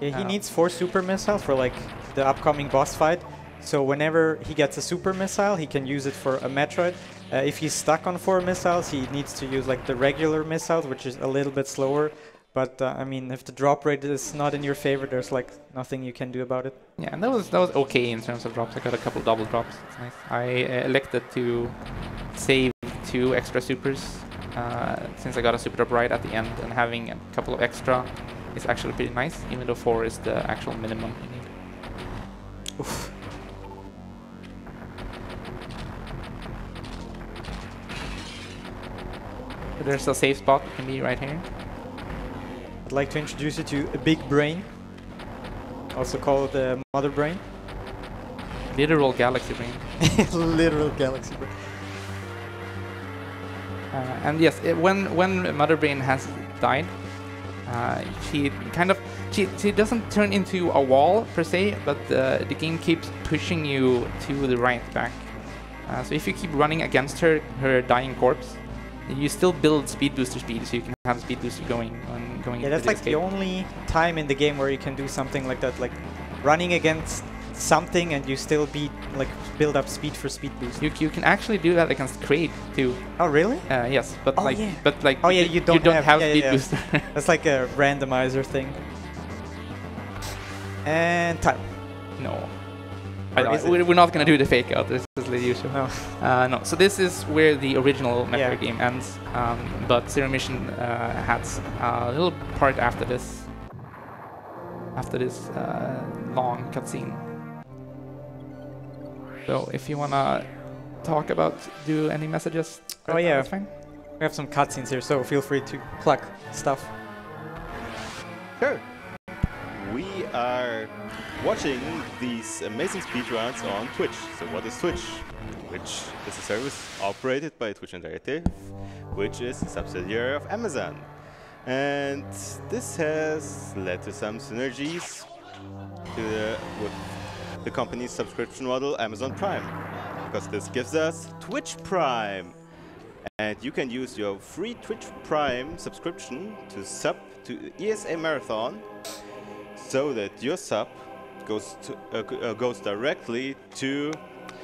S2: Yeah, he needs four super missiles for like the upcoming boss fight. So whenever he gets a super missile, he can use it for a Metroid. Uh, if he's stuck on four missiles, he needs to use like the regular missiles, which is a little bit slower. But uh, I mean, if the drop rate is not in your favor, there's like nothing you can do about it.
S1: Yeah, and that was that was okay in terms of drops. I got a couple double drops. It's nice. I uh, elected to save two extra supers uh, since I got a super drop right at the end, and having a couple of extra is actually pretty nice, even though four is the actual minimum you need.
S2: Oof.
S1: There's a safe spot can be right here.
S2: I'd like to introduce you to a big brain, also called the mother brain.
S1: Literal galaxy brain.
S2: Literal galaxy brain.
S1: Uh, and yes, it, when when Mother Brain has died, uh, she kind of she she doesn't turn into a wall per se, but uh, the game keeps pushing you to the right back. Uh, so if you keep running against her her dying corpse, you still build speed booster speed, so you can have speed booster going on going.
S2: Yeah, that's
S1: the
S2: like the only time in the game where you can do something like that, like running against something and you still beat like build up speed for speed boost.
S1: You, you can actually do that against Kraid too.
S2: Oh really?
S1: Uh, yes, but
S2: Oh,
S1: like
S2: yeah.
S1: but like
S2: Oh, yeah,
S1: y-
S2: you don't have-
S1: have,
S2: yeah,
S1: speed
S2: yeah.
S1: booster.
S2: That's like a randomizer thing. And time.
S1: no. I,
S2: is it?
S1: we're not gonna do the fake out. This is the usual.
S2: No.
S1: Uh, no, so this is where the original
S2: Yeah.
S1: game ends, um, but Zero Mission uh, has a little part after this, after this uh, long cutscene. So if you wanna talk about, do any messages?
S2: Oh,
S1: right now,
S2: yeah.
S1: that's fine.
S2: We have some cutscenes here, so feel free to plug stuff.
S3: Sure. We are watching these amazing speedruns on Twitch. So what is Twitch? Twitch is a service operated by Twitch Interactive, which is a subsidiary of Amazon. And this has led to some synergies to the, with the company's subscription model, Amazon Prime. Because this gives us Twitch Prime. And you can use your free Twitch Prime subscription to sub to ESA Marathon so that your sub goes to uh, uh, goes directly to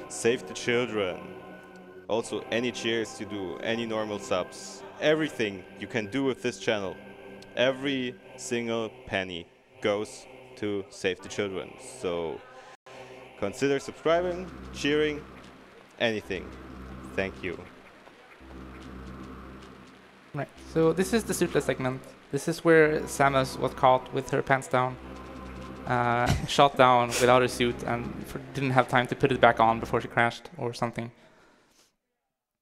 S3: Save the Children. Also, any cheers you do, any normal subs, everything you can do with this channel, every single penny goes to Save the Children. So consider subscribing, cheering, anything. Thank you.
S1: Right. So this is the suitless segment. This is where Samus was caught with her pants down, uh, shot down without her suit, and f didn't have time to put it back on before she crashed or something.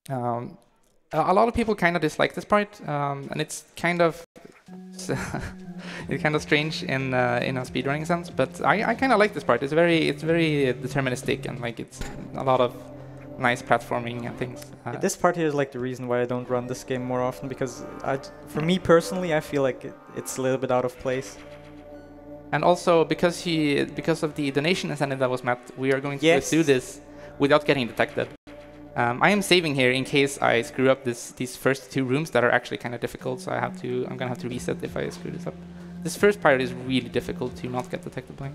S1: Um, a a lot of people kind of dislike this part, um, and it's kind of it's kind of strange in uh, in a speedrunning sense. But I, I kind of like this part. It's very it's very deterministic and like it's a lot of nice platforming and things. Uh,
S2: This part here is like the reason why I don't run this game more often because I, for me personally, I feel like it, it's a little bit out of place.
S1: And also because he because of the donation incentive that was met, we are going to
S2: Yes.
S1: do this without getting detected. Um, I am saving here in case I screw up this these first two rooms that are actually kind of difficult. So I have to I'm gonna have to reset if I screw this up. This first part is really difficult to not get detected by.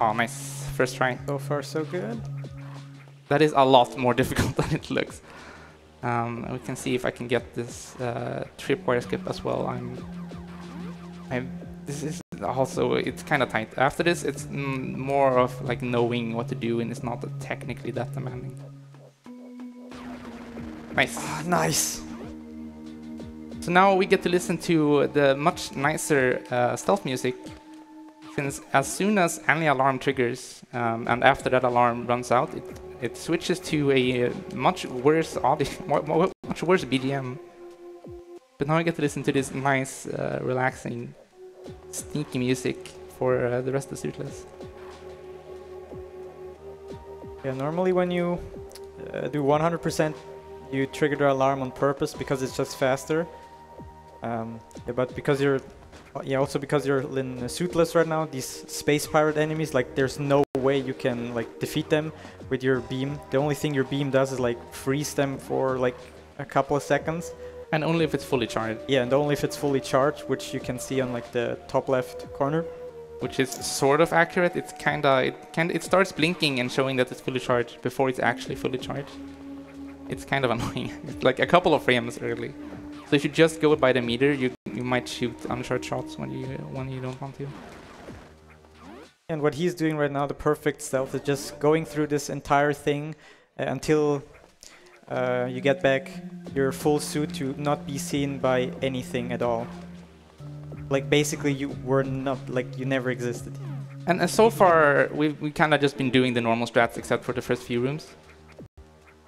S1: Oh, nice first try.
S2: So far, so good.
S1: That is a lot more difficult than it looks. Um, we can see if I can get this uh, tripwire skip as well. I'm, I'm. This is also it's kind of tight. After this, it's mm, more of like knowing what to do, and it's not technically that demanding. Nice.
S2: Ah, nice.
S1: So now we get to listen to the much nicer uh, stealth music. Since as soon as any alarm triggers, um, and after that alarm runs out, it it switches to a uh, much worse audio, much worse BGM. But now we get to listen to this nice, uh, relaxing, sneaky music for uh, the rest of Suitless.
S2: Yeah, normally when you uh, do 100%, you trigger the alarm on purpose because it's just faster. Um, yeah, but because you're, yeah, also because you're in suitless right now, these space pirate enemies, like there's no way you can like defeat them with your beam. The only thing your beam does is like freeze them for like a couple of seconds.
S1: And only if it's fully charged.
S2: Yeah, and only if it's fully charged, which you can see on like the top left corner.
S1: which is sort of accurate. It's kinda it kind it starts blinking and showing that it's fully charged before it's actually fully charged. It's kind of annoying. it's like a couple of frames early. So if you just go by the meter, you you might shoot uncharged shots when you when you don't want to.
S2: And what he's doing right now, the perfect stealth, is just going through this entire thing uh, until uh, you get back your full suit to not be seen by anything at all. Like basically you were not, like you never existed.
S1: And uh, so far, we've we kind of just been doing the normal strats except for the first few rooms.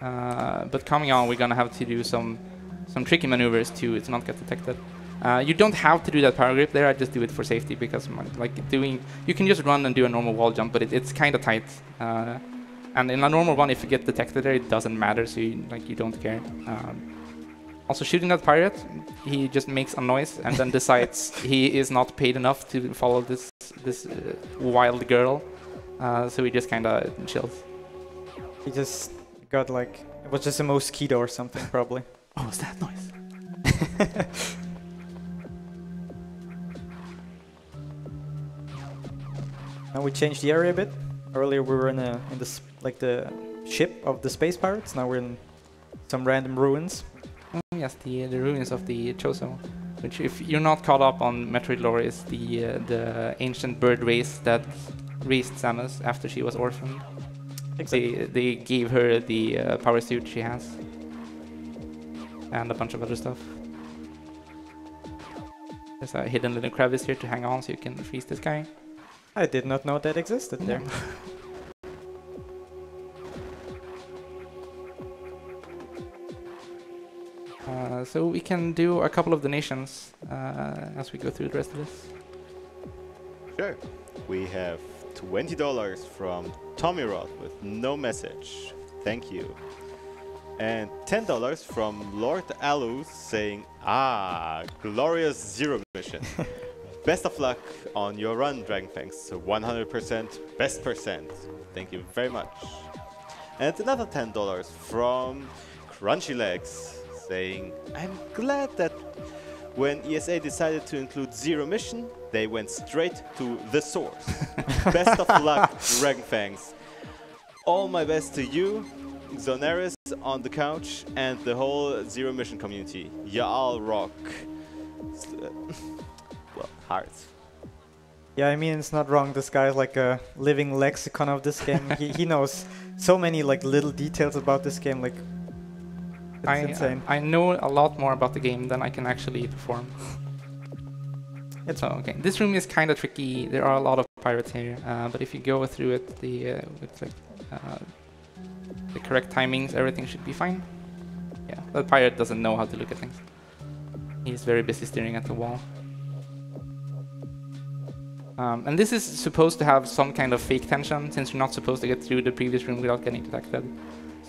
S1: Uh, but coming on, we're gonna have to do some some tricky maneuvers to not get detected. Uh, you don't have to do that power grip there. I just do it for safety because like doing, you can just run and do a normal wall jump, but it, it's kind of tight. Uh, and in a normal one, if you get detected there, it doesn't matter. So you, like you don't care. Um, also, shooting that pirate, he just makes a noise and then decides he is not paid enough to follow this this uh, wild girl. Uh, so he just kind of chills.
S2: He just got like, it was just a mosquito or something probably.
S1: Oh, was that noise?
S2: Now we changed the area a bit. Earlier we were in a in the like the ship of the space pirates. Now we're in some random ruins.
S1: Oh, yes, the the ruins of the Chozo, which if you're not caught up on Metroid lore is the uh, the ancient bird race that raised Samus after she was orphaned.
S2: Exactly.
S1: They they gave her the uh, power suit she has, and a bunch of other stuff. There's a hidden little crevice here to hang on so you can freeze this guy.
S2: I did not know that existed there.
S1: Uh, so we can do a couple of donations uh, as we go through the rest of this.
S3: Sure. We have $20 from Tommy Roth with no message. Thank you. And $10 from Lord Alu saying, Ah, glorious zero mission. best of luck on your run, Dragon Dragonfangs. 100% best percent. Thank you very much. And another $10 from Crunchy Legs saying, I'm glad that when ESA decided to include Zero Mission, they went straight to the source. best of luck, Dragonfangs. All my best to you, Xoneris on the couch, and the whole Zero Mission community. Y'all rock. Uh, well, hearts.
S2: Yeah, I mean it's not wrong. This guy's like a living lexicon of this game. he, he knows so many like little details about this game. Like it's
S1: I,
S2: insane.
S1: I know a lot more about the game than I can actually perform.
S2: It's
S1: so okay, this room is kind of tricky. There are a lot of pirates here, uh, but if you go through it the uh, with like uh, the correct timings, everything should be fine. Yeah, the pirate doesn't know how to look at things. He's very busy staring at the wall. Um, and this is supposed to have some kind of fake tension, since you're not supposed to get through the previous room without getting detected.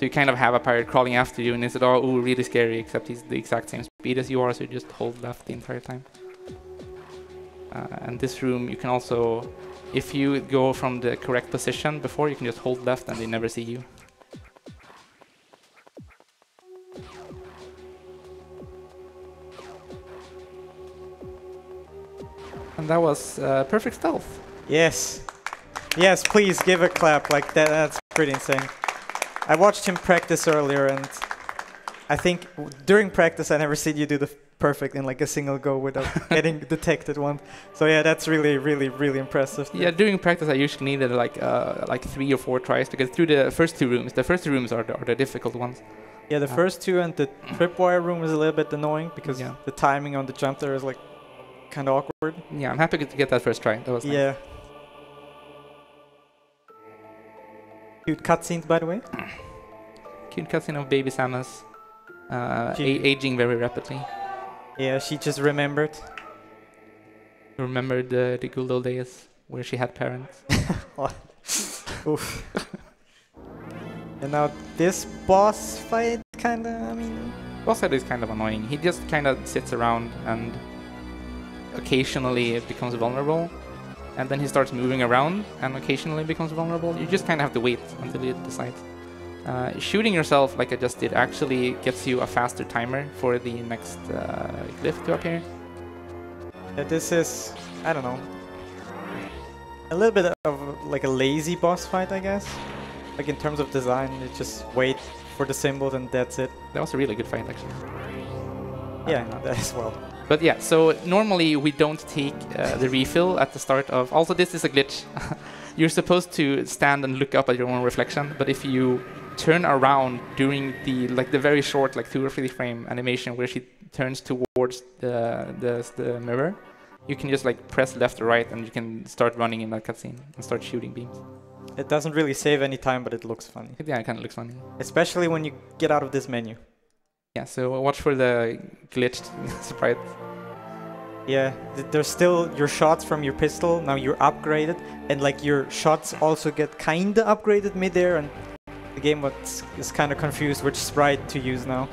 S1: So you kind of have a pirate crawling after you, and it's all ooh, really scary, except he's the exact same speed as you are, so you just hold left the entire time. Uh, and this room, you can also, if you go from the correct position before, you can just hold left and they never see you. And that was uh, perfect stealth.
S2: Yes. Yes, please give a clap. Like that that's pretty insane. I watched him practice earlier and I think during practice I never seen you do the perfect in like a single go without getting detected once. So yeah, that's really really really impressive.
S1: Yeah, during practice I usually needed like uh, like three or four tries to get through the first two rooms. The first two rooms are the, are the difficult ones.
S2: Yeah, the
S1: Uh,
S2: first two and the tripwire room is a little bit annoying because
S1: Yeah.
S2: the timing on the jump there is like kind of awkward.
S1: Yeah, I'm happy to get that first try. That was nice.
S2: Cute cutscenes, by the way.
S1: Cute cutscene of baby Samus uh, a- aging very rapidly.
S2: Yeah, she just remembered.
S1: Remember the, the good old days where she had parents.
S2: Oof. and now this boss fight, kinda. I mean,
S1: Boss fight is kind of annoying. He just kind of sits around and occasionally it becomes vulnerable. And then he starts moving around and occasionally becomes vulnerable. You just kind of have to wait until he decides. Uh, shooting yourself, like I just did, actually gets you a faster timer for the next uh, glyph to appear.
S2: yeah, this is. I don't know. a little bit of like a lazy boss fight, I guess. Like in terms of design, you just wait for the symbols and that's it.
S1: That was a really good fight, actually.
S2: Yeah, that as well.
S1: But yeah, so normally we don't take uh, the refill at the start of. Also, this is a glitch. You're supposed to stand and look up at your own reflection, but if you turn around during the like the very short like two or three frame animation where she turns towards the the, the mirror, you can just like press left or right and you can start running in that cutscene and start shooting beams.
S2: It doesn't really save any time, but it looks funny.
S1: Yeah, it kind of looks funny.
S2: Especially when you get out of this menu.
S1: Yeah, so watch for the glitched sprite.
S2: Yeah, there's still your shots from your pistol. Now you're upgraded, and like your shots also get kinda upgraded midair, and the game is kind of confused which sprite to use now.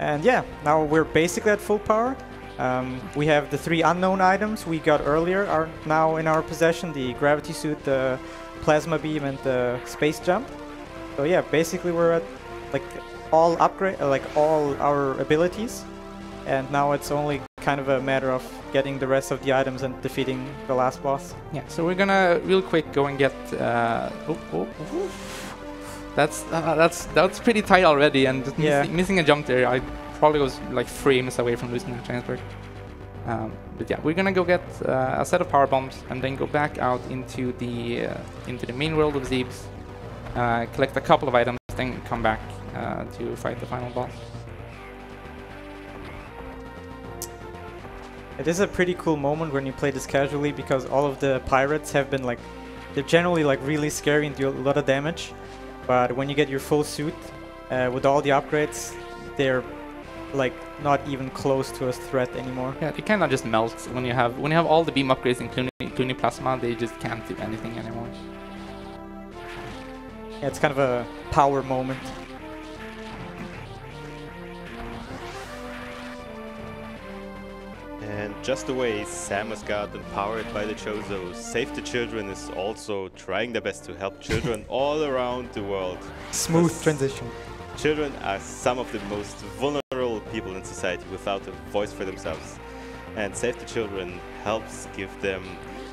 S2: And yeah, now we're basically at full power. Um, we have the three unknown items we got earlier are now in our possession: the gravity suit, the plasma beam, and the space jump. So yeah, basically we're at like all upgrade, uh, like all our abilities, and now it's only kind of a matter of getting the rest of the items and defeating the last boss.
S1: Yeah, so we're gonna real quick go and get. Uh, oh, oh, oh. That's uh, that's that's pretty tight already, and just
S2: Yeah.
S1: missing, missing a jump there. I probably was like frames away from losing that transfer. Um, but yeah, we're gonna go get uh, a set of power bombs and then go back out into the uh, into the main world of Zebes, uh, collect a couple of items, then come back uh, to fight the final boss.
S2: It is a pretty cool moment when you play this casually because all of the pirates have been like, they're generally like really scary and do a lot of damage. But when you get your full suit uh, with all the upgrades, they're like not even close to a threat anymore.
S1: Yeah, they kind of just melt when you have when you have all the beam upgrades, including including plasma. They just can't do anything anymore.
S2: Yeah, it's kind of a power moment.
S3: And just the way Samus got empowered by the Chozo, Save the Children is also trying their best to help children all around the world.
S2: Smooth transition.
S3: Children are some of the most vulnerable people in society without a voice for themselves. And Save the Children helps give them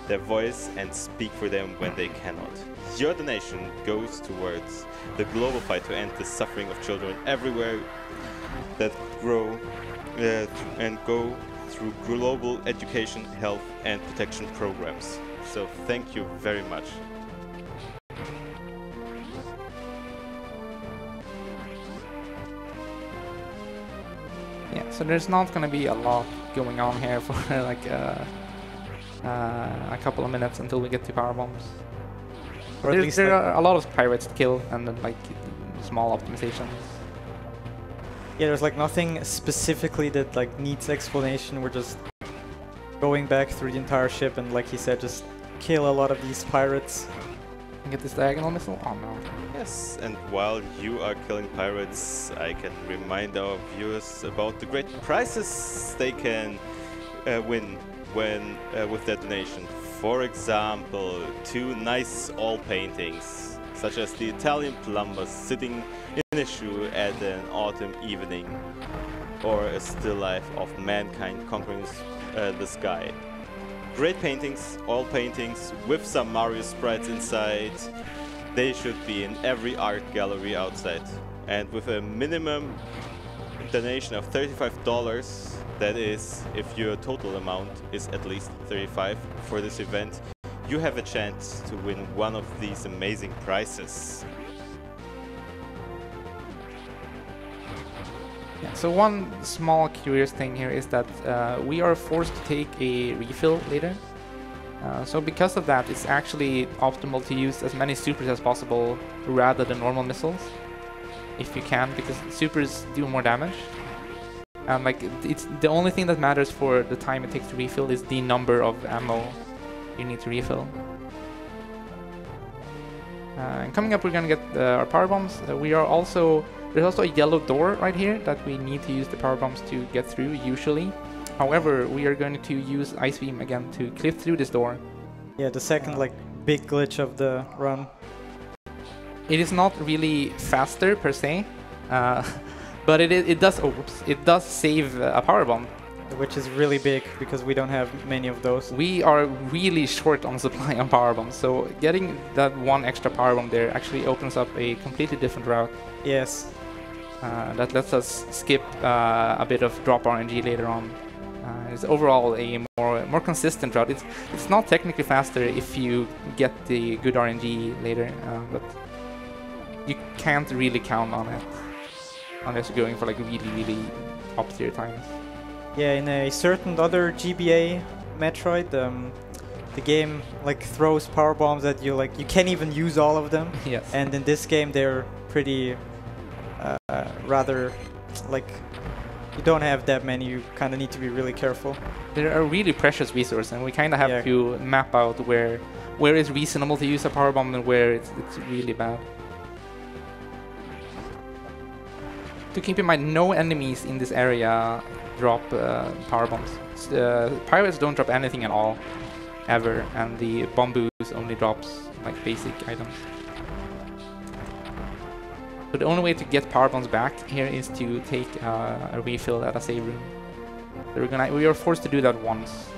S3: their voice and speak for them when they cannot. Your donation goes towards the global fight to end the suffering of children everywhere that grow uh, and go through global education, health, and protection programs. So thank you very much.
S1: Yeah, so there's not gonna be a lot going on here for like uh, uh, a couple of minutes until we get to power bombs.
S2: Or at
S1: There,
S2: least
S1: there
S2: like-
S1: are a lot of pirates to kill and then like small optimizations.
S2: Yeah, there's like nothing specifically that like needs explanation. We're just going back through the entire ship and like he said, just kill a lot of these pirates.
S1: And get this diagonal missile. Oh no.
S3: Yes, and while you are killing pirates, I can remind our viewers about the great prizes they can uh, win when uh, with donation. For example, two nice oil paintings, such as the Italian plumber sitting in a shoe at an autumn evening, or a still life of mankind conquering uh, the sky. Great paintings, oil paintings with some Mario sprites inside. They should be in every art gallery outside. And with a minimum donation of $35, that is, if your total amount is at least 35 for this event, you have a chance to win one of these amazing prizes.
S1: Yeah, so one small curious thing here is that uh, we are forced to take a refill later. Uh, so because of that, it's actually optimal to use as many supers as possible rather than normal missiles, if you can, because supers do more damage. And like it's the only thing that matters for the time it takes to refill is the number of ammo you need to refill. Uh, and coming up, we're gonna get uh, our power bombs. Uh, we are also there's also a yellow door right here that we need to use the power bombs to get through usually. However, we are going to use Ice Beam again to clip through this door.
S2: Yeah, the second like big glitch of the run.
S1: It is not really faster per se, uh, but it, it does oh, whoops, it does save uh, a power bomb
S2: which is really big because we don't have many of those.
S1: We are really short on supply on power bombs, so getting that one extra power bomb there actually opens up a completely different route.
S2: Yes.
S1: Uh, that lets us skip uh, a bit of drop RNG later on. Uh, it's overall a more more consistent route. It's it's not technically faster if you get the good RNG later, uh, but you can't really count on it unless you're going for like really really up tier times.
S2: Yeah, in a certain other GBA Metroid, um, the game like throws power bombs at you. Like you can't even use all of them.
S1: yes.
S2: And in this game, they're pretty uh, rather like you don't have that many. You kind of need to be really careful.
S1: They're a really precious resource, and we kind of have
S2: Yeah.
S1: to map out where where it's reasonable to use a power bomb and where it's, it's really bad. To keep in mind, no enemies in this area drop uh, power bombs. Uh, pirates don't drop anything at all, ever, and the bomboos only drops like basic items. So the only way to get power bombs back here is to take uh, a refill at a save room. So we're gonna we are forced to do that once.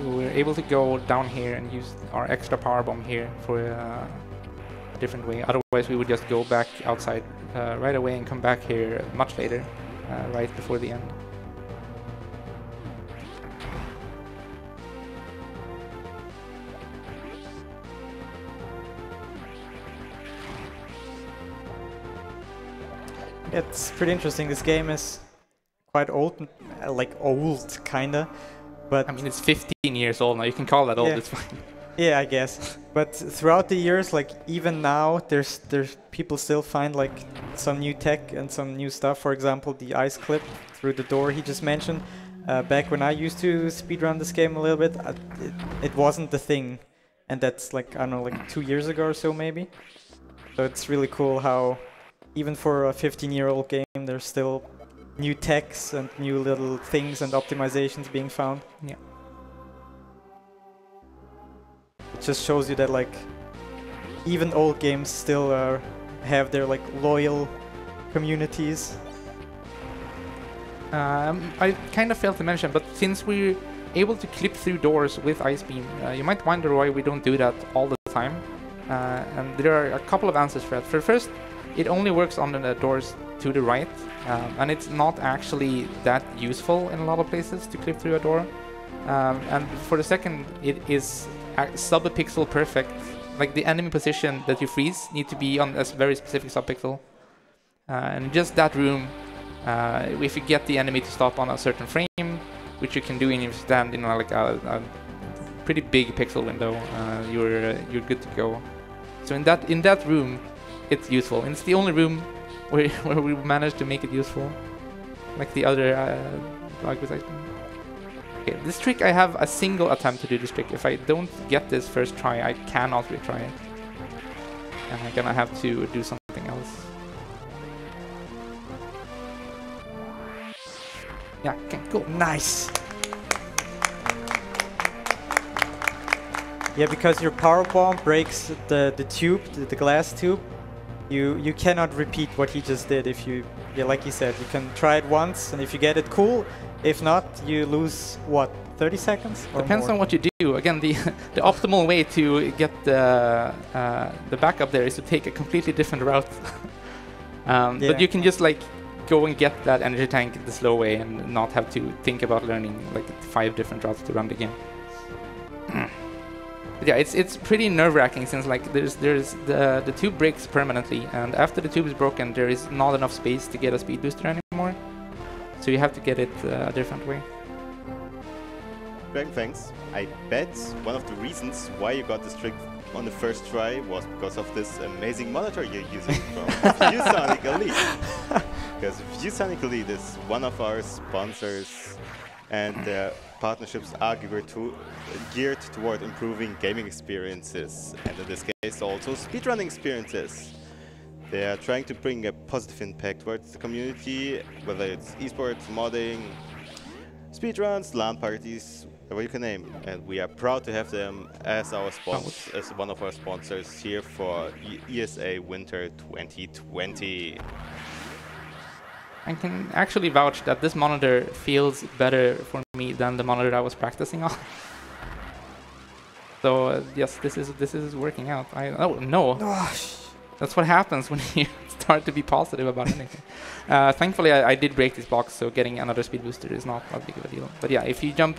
S1: We're able to go down here and use our extra power bomb here for uh, a different way. Otherwise, we would just go back outside uh, right away and come back here much later, uh, right before the end.
S2: It's pretty interesting. This game is quite old, like old kinda, but
S1: I mean, it's 15 years old now. You can call that old.
S2: Yeah.
S1: It's fine.
S2: Yeah, I guess. But throughout the years, like even now, there's there's people still find like some new tech and some new stuff. For example, the ice clip through the door he just mentioned. Uh, back when I used to speedrun this game a little bit, I, it, it wasn't the thing, and that's like I don't know, like two years ago or so maybe. So it's really cool how even for a 15-year-old game, there's still new techs and new little things and optimizations being found.
S1: Yeah.
S2: It just shows you that like even old games still uh, have their like loyal communities.
S1: Um, I kind of failed to mention, but since we're able to clip through doors with Ice Beam, uh, you might wonder why we don't do that all the time. Uh, and there are a couple of answers for that. For first, it only works on the doors to the right, um, and it's not actually that useful in a lot of places to clip through a door. Um, and for the second, it is sub-pixel perfect. Like the enemy position that you freeze need to be on a very specific sub-pixel. Uh, and just that room uh, if you get the enemy to stop on a certain frame, which you can do when you stand in a, like a, a pretty big pixel window, uh, you're uh, you're good to go. So in that in that room, it's useful, and it's the only room where where we managed to make it useful, like the other uh, was. Okay, this trick I have a single attempt to do this trick. If I don't get this first try, I cannot retry it, and I'm gonna have to do something else. Yeah, okay, cool.
S2: Nice. Yeah, because your power bomb breaks the the tube, the, the glass tube. You you cannot repeat what he just did. If you yeah, like he said, you can try it once, and if you get it, cool. If not, you lose what 30 seconds. Or
S1: Depends
S2: more?
S1: on what you do. Again, the the optimal way to get the uh, the backup there is to take a completely different route. um,
S2: Yeah.
S1: But you can just like go and get that energy tank the slow way and not have to think about learning like five different routes to run the game. But yeah, it's it's pretty nerve wracking since like there's there's the the tube breaks permanently, and after the tube is broken, there is not enough space to get a speed booster anymore. So you have to get it uh, a different way.
S3: Dragonfangs. I bet one of the reasons why you got this trick on the first try was because of this amazing monitor you're using from ViewSonic Elite. Because ViewSonic Elite is one of our sponsors, and their partnerships are geared, to, geared toward improving gaming experiences, and in this case also speedrunning experiences. They are trying to bring a positive impact towards the community, whether it's esports, modding, speedruns, LAN parties, whatever you can name, and we are proud to have them as our sponsor, as one of our sponsors here for ESA Winter 2020.
S1: I can actually vouch that this monitor feels better for me than the monitor I was practicing on. so uh, yes, this is this is working out. I oh no, that's what happens when you start to be positive about anything. Uh, thankfully, I, I did break this box, so getting another speed booster is not that big of a deal. But yeah, if you jump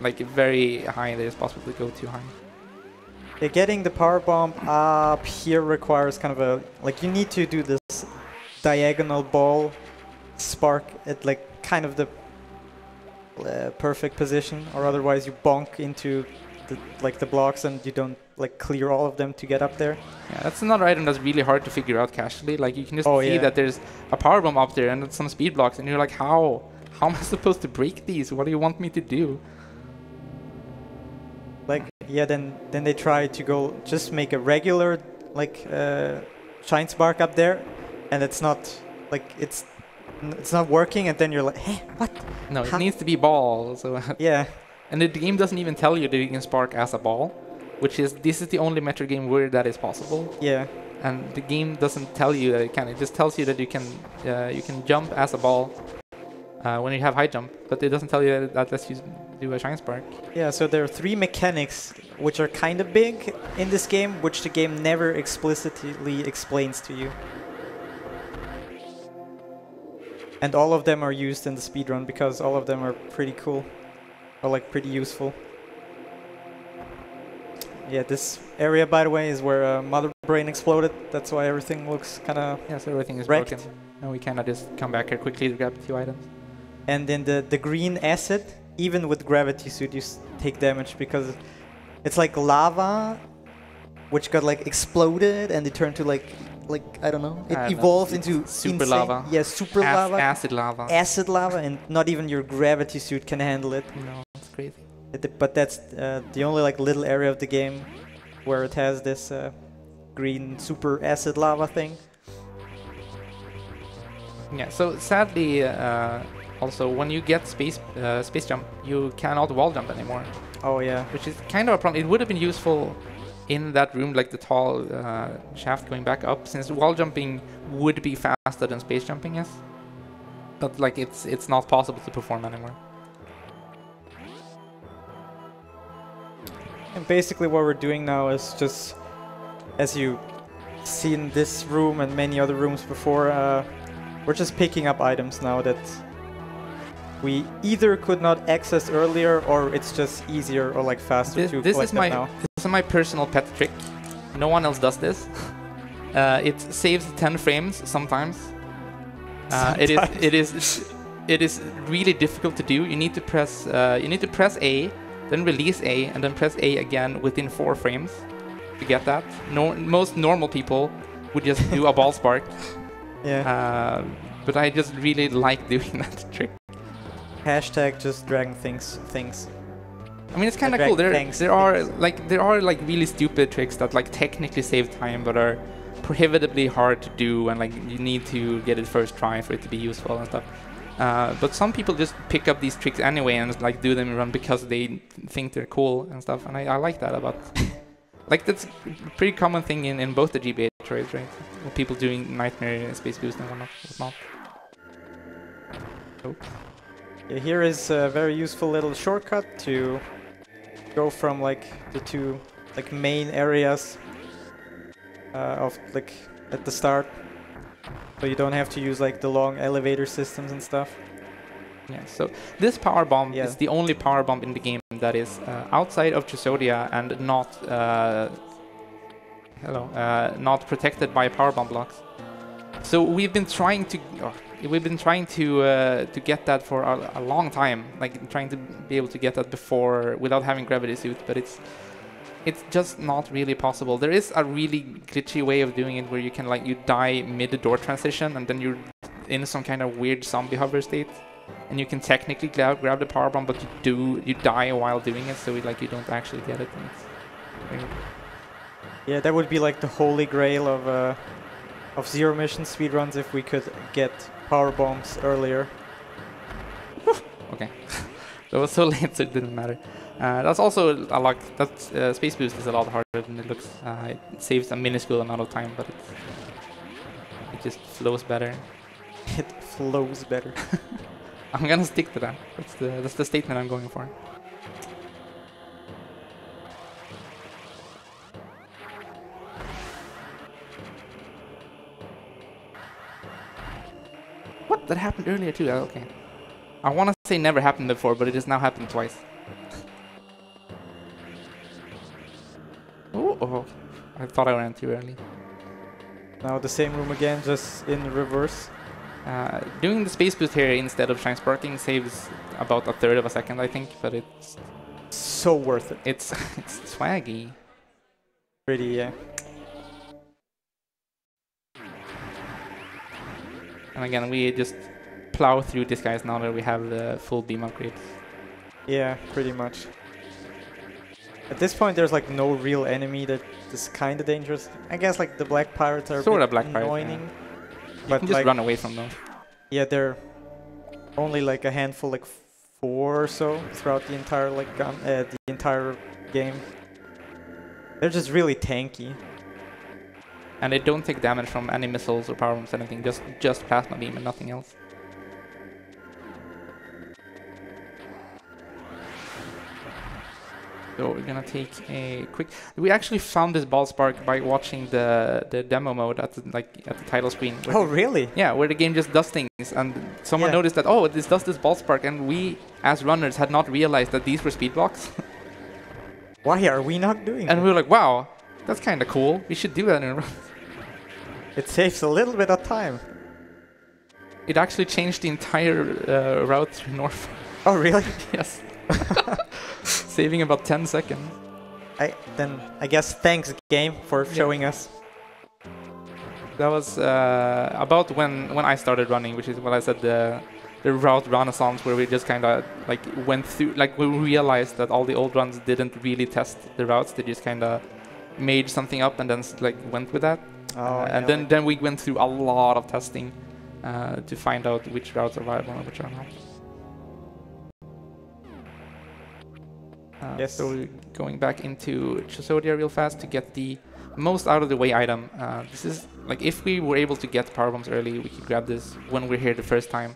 S1: like very high, there's possible to go too high.
S2: Yeah, getting the power bomb up here requires kind of a like you need to do this diagonal ball spark at like kind of the uh, perfect position, or otherwise you bonk into the, like the blocks and you don't like clear all of them to get up there.
S1: Yeah, that's another item that's really hard to figure out casually. Like you can just
S2: Oh,
S1: see
S2: yeah.
S1: that there's a power bomb up there and some speed blocks, and you're like, how? How am I supposed to break these? What do you want me to do?
S2: Like yeah, then then they try to go just make a regular like uh, shine spark up there, and it's not like it's it's not working, and then you're like, hey, what?
S1: No, it
S2: How-
S1: needs to be ball. So
S2: Yeah,
S1: and the game doesn't even tell you that you can spark as a ball, which is this is the only Metroid game where that is possible.
S2: yeah.
S1: And the game doesn't tell you that it can. It just tells you that you can uh, you can jump as a ball uh, when you have high jump, but it doesn't tell you that that lets you do a shine spark.
S2: Yeah, so there are three mechanics which are kind of big in this game, which the game never explicitly explains to you. And all of them are used in the speedrun because all of them are pretty cool. Or like pretty useful. Yeah, this area by the way is where uh, Mother Brain exploded. That's why everything looks kind of
S1: Yes, everything is
S2: Wrecked.
S1: broken. And we cannot just come back here quickly to grab a few items.
S2: And then the, the green acid, even with gravity suit, you s- take damage because it's like lava, which got like exploded and it turned to like like I don't know. It
S1: don't know,
S2: evolved
S1: it's
S2: into
S1: super
S2: insane-
S1: lava.
S2: Yeah, super
S1: Ac-
S2: lava,
S1: acid lava.
S2: acid lava, and not even your gravity suit can handle it.
S1: no, it's crazy.
S2: It- But that's uh, the only like little area of the game where it has this uh, green super acid lava thing.
S1: Yeah. So sadly, uh, also when you get space uh, space jump, you cannot wall jump anymore,
S2: Oh yeah.
S1: which is kind of a problem. It would have been useful in that room, like the tall uh, shaft going back up, since wall jumping would be faster than space jumping is. But like it's it's not possible to perform anymore.
S2: And basically what we're doing now is just, as you see in this room and many other rooms before, uh, we're just picking up items now that we either could not access earlier or it's just easier or like faster
S1: This,
S2: to
S1: this
S2: collect
S1: is my
S2: now.
S1: this is my personal pet trick. No one else does this. Uh, it saves 10 frames sometimes. Uh, it is it is it is really difficult to do. You need to press uh, you need to press A, then release A, and then press A again within four frames to get that. No, most normal people would just do a ball spark,
S2: Yeah.
S1: uh, but I just really like doing that trick.
S2: Hashtag just dragon things things.
S1: I mean, it's kind of cool. There,
S2: thanks
S1: there are
S2: things.
S1: like there are like really stupid tricks that like technically save time, but are prohibitively hard to do, and like you need to get it first try for it to be useful and stuff. Uh, but some people just pick up these tricks anyway and like do them and run because they think they're cool and stuff, and I, I like that about. like that's a pretty common thing in, in both the GBA trades, right? With people doing Nightmare, Space Boost, and whatnot. whatnot.
S2: Yeah, here is a very useful little shortcut to go from like the two like main areas uh, of like at the start. So you don't have to use like the long elevator systems and stuff.
S1: Yeah, so this power bomb
S2: Yeah.
S1: is the only power bomb in the game that is uh, outside of Chozodia and not uh, hello, uh, not protected by power bomb blocks. So we've been trying to oh, we've been trying to uh, to get that for a, a long time, like trying to be able to get that before without having gravity suit, but it's it's just not really possible. There is a really glitchy way of doing it where you can like you die mid door transition and then you're in some kind of weird zombie hover state and you can technically grab, grab the power bomb, but you do you die while doing it, so like you don't actually get it.
S2: Yeah, that would be like the holy grail of uh, of zero mission speedruns if we could get power bombs earlier.
S1: Okay. That was so late, so it didn't matter. Uh, that's also a lot. That uh, space boost is a lot harder than it looks. Uh, it saves a minuscule amount of time, but it's, it just flows better.
S2: It flows better.
S1: I'm gonna stick to that. That's the that's the statement I'm going for. What? That happened earlier too. Oh, okay. I want to say never happened before, but it has now happened twice. oh, oh, I thought I ran too early.
S2: Now the same room again, just in reverse.
S1: Uh, doing the space boost here instead of shine sparking saves about a third of a second, I think, but it's
S2: So worth it.
S1: it's it's swaggy.
S2: Pretty, yeah.
S1: And again, we just plow through these guys now that we have the full beam upgrade.
S2: Yeah, pretty much. At this point, there's like no real enemy that is kind of dangerous. I guess like the black pirates are
S1: Sorta
S2: bit
S1: black pirate,
S2: annoying.
S1: You
S2: But
S1: can just
S2: like,
S1: run away from them.
S2: yeah, they're only like a handful, like four or so throughout the entire like gun, uh, the entire game. They're just really tanky.
S1: And they don't take damage from any missiles or power bombs, or anything. Just just plasma beam and nothing else. So we're gonna take a quick. We actually found this ball spark by watching the the demo mode at the, like at the title screen.
S2: Oh, really?
S1: Yeah, where the game just does things, and someone
S2: Yeah.
S1: noticed that oh, this does this ball spark, and we as runners had not realized that these were speed blocks,
S2: Why are we not doing
S1: and
S2: it?
S1: we were like, wow, that's kind of cool. We should do that. In a run."
S2: It saves a little bit of time.
S1: it actually changed the entire uh, route to north.
S2: Oh, really?
S1: yes, saving about 10 seconds.
S2: I then I guess thanks game for
S1: Yeah.
S2: showing us.
S1: That was uh, about when when I started running, which is what I said the the route renaissance, where we just kind of like went through, like we realized that all the old runs didn't really test the routes; they just kind of made something up and then like went with that.
S2: Oh,
S1: Uh, and then
S2: like-
S1: then we went through a lot of testing uh, to find out which routes are viable and which are not. Uh,
S2: Yes.
S1: So we're going back into Chozodia real fast to get the most out of the way item. Uh, this is like if we were able to get power bombs early, we could grab this when we're here the first time.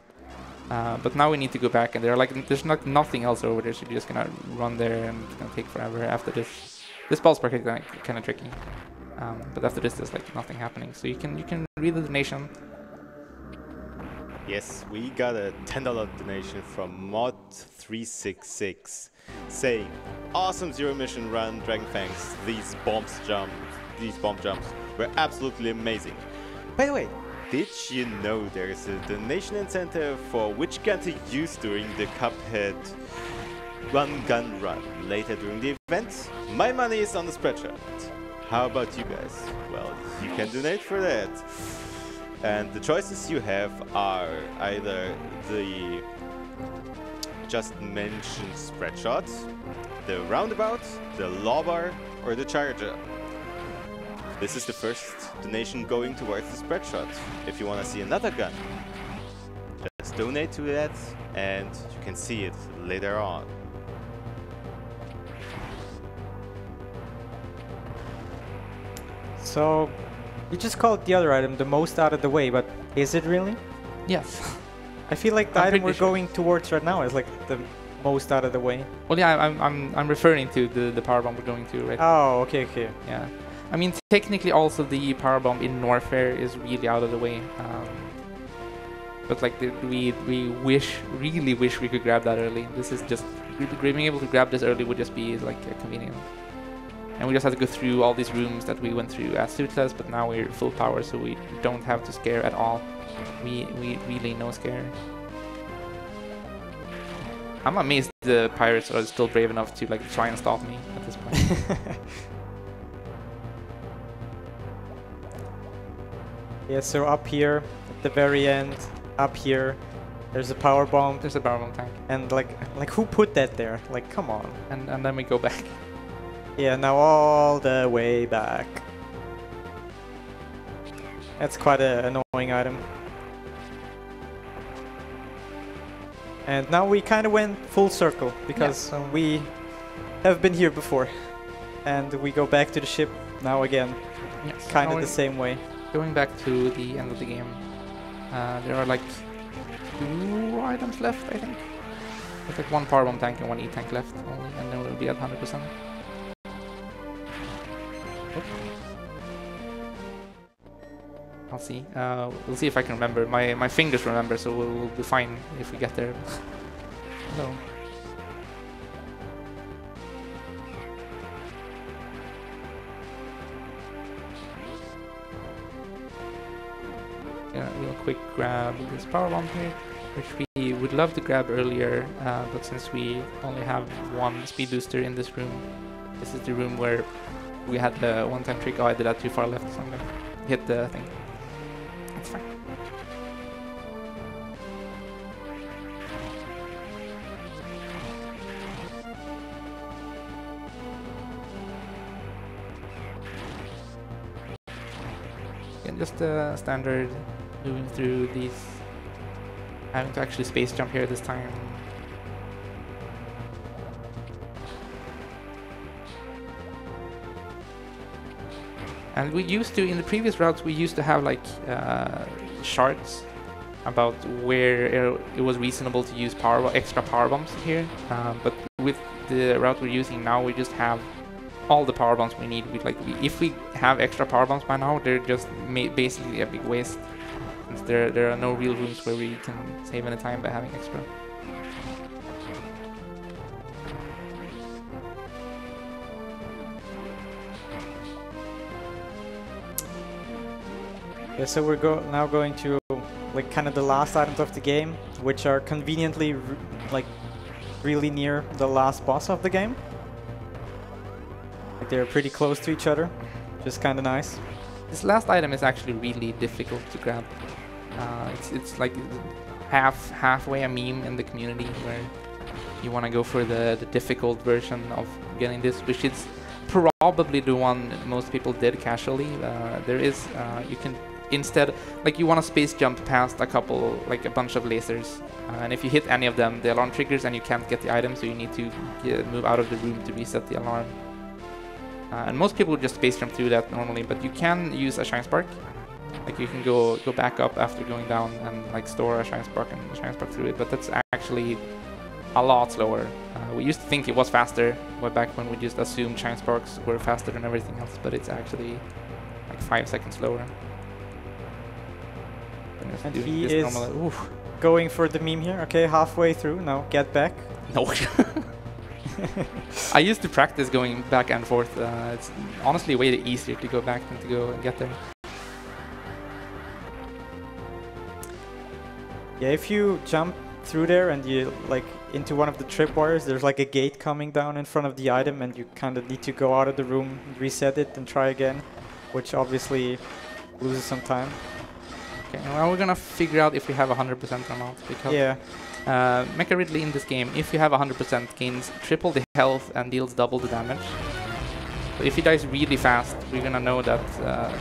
S1: Uh, but now we need to go back, and there are like there's not nothing else over there, so you're just gonna run there, and it's gonna take forever after this. This ball spark is kind of tricky, um, but after this, there's like nothing happening. So you can you can read the donation.
S3: Yes, we got a $10 donation from Mod366 saying, Awesome zero mission run, Dragon Dragonfangs. These bombs jump, these bomb jumps were absolutely amazing. By the way, did you know there is a donation incentive for which gun to use during the Cuphead One Gun Run later during the event? My money is on the spreadshot. How about you guys? Well, you can donate for that. And the choices you have are either the just mentioned spreadshot, the roundabout, the lobber, or the charger. This is the first donation going towards the spreadshot. If you want to see another gun, just donate to that and you can see it later on.
S2: So you just called the other item the most out of the way, but is it really?
S1: Yes.
S2: I feel like the
S1: I'm
S2: item we're
S1: sure.
S2: going towards right now is like the most out of the way.
S1: Well, yeah, I'm I'm I'm referring to the the power bomb we're going to right.
S2: Oh, okay, okay.
S1: Yeah. I mean, technically, also the power bomb in Norfair is really out of the way. Um, but like, the, we we wish, really wish we could grab that early. This is just being able to grab this early would just be like convenient. And we just had to go through all these rooms that we went through as suitless, but now we're full power, so we don't have to scare at all. We we really no scare. I'm amazed the pirates are still brave enough to like try and stop me at this point.
S2: Yeah, so up here at the very end, up here, there's a power bomb,
S1: There's a power bomb tank.
S2: and like, like who put that there? Like, come on.
S1: and and then we go back.
S2: Yeah, now all the way back. That's quite an annoying item. And now we kind of went full circle because
S1: so-
S2: we have been here before. And we go back to the ship now again,
S1: Yes.
S2: kind of the same way.
S1: Going back to the end of the game, uh, there are like two items left, I think. There's like one power bomb tank and one E tank left only, and then we'll be at 100%. I'll see. Uh, we'll see if I can remember. My my fingers remember, so we'll, we'll be fine if we get there. Hello. Yeah, quick grab this power bomb here, which we would love to grab earlier, uh, but since we only have one speed booster in this room, this is the room where we had the one-time trick. Oh, I did that too far left, so I'm gonna hit the thing. That's fine. And just uh, standard moving through these. Having to actually space jump here this time. And we used to, in the previous routes, we used to have like uh, charts about where uh, it was reasonable to use power extra power bombs here. Um, but with the route we're using now, we just have all the power bombs we need. We like we, if we have extra power bombs by now, they're just basically a big waste. There there are no real rooms where we can save any time by having extra.
S2: Yeah, so we're go now going to like kind of the last items of the game, which are conveniently r- like really near the last boss of the game. Like they're pretty close to each other, just kind of nice.
S1: This last item is actually really difficult to grab. Uh, it's it's like half halfway a meme in the community where you want to go for the, the difficult version of getting this, which is probably the one most people did casually. Uh, there is uh, you can instead like you want to space jump past a couple like a bunch of lasers, uh, and if you hit any of them, the alarm triggers and you can't get the item, so you need to get, move out of the room to reset the alarm. Uh, and most people just space jump through that normally, but you can use a shine spark. Like you can go go back up after going down and like store a shine spark and shine spark through it, but that's actually a lot slower. Uh, we used to think it was faster, way back when we just assumed shine sparks were faster than everything else, but it's actually like five seconds slower.
S2: He is- Going for the meme here. Okay, halfway through now. Get back.
S1: No. I used to practice going back and forth. Uh, it's honestly way easier to go back than to go and get there.
S2: Yeah, if you jump through there and you like into one of the tripwires, there's like a gate coming down in front of the item, and you kind of need to go out of the room, reset it, and try again, which obviously loses some time.
S1: Okay, now we're gonna figure out if we have 100% or not because
S2: Yeah,
S1: uh, Mecha Ridley in this game, if you have 100%, gains triple the health and deals double the damage. So if he dies really fast, we're gonna know that uh,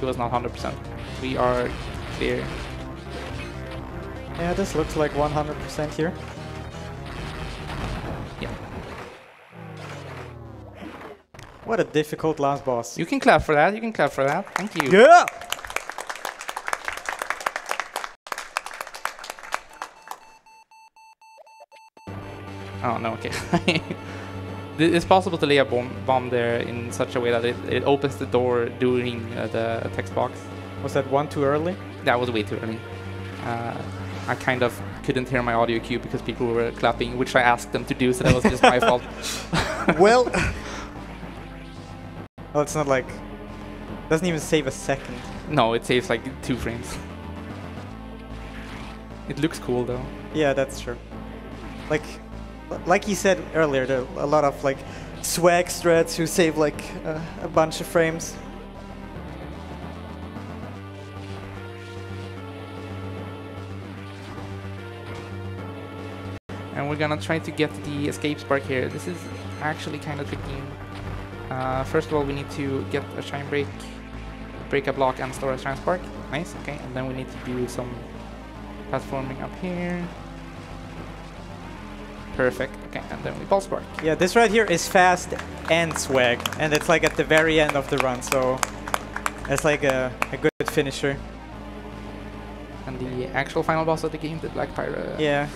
S1: he was not 100%. We are clear.
S2: yeah, this looks like 100% here.
S1: Yeah.
S2: What a difficult last boss.
S1: You can clap for that. You can clap for that. Thank you.
S2: Yeah.
S1: Oh no, okay. It's possible to lay a bomb, bomb there in such a way that it, it opens the door during uh, the text box.
S2: Was that one too early?
S1: That was way too early. Uh, I kind of couldn't hear my audio cue because people were clapping, which I asked them to do, so that was just my fault.
S2: well. well, it's not like. Doesn't even save a second.
S1: No, it saves like two frames. It looks cool though.
S2: Yeah, that's true. Like, like you said earlier, there are a lot of like swag strats who save like uh, a bunch of frames.
S1: And we're gonna try to get the escape spark here. This is actually kind of tricky. Uh, first of all, we need to get a shine break, break a block, and store a shine spark. Nice, okay. And then we need to do some platforming up here. Perfect. Okay, and then we ball spark.
S2: Yeah, this right here is fast and swag, and it's like at the very end of the run, so it's like a, a good finisher.
S1: And the actual final boss of the game, the Black Pirate.
S2: Yeah,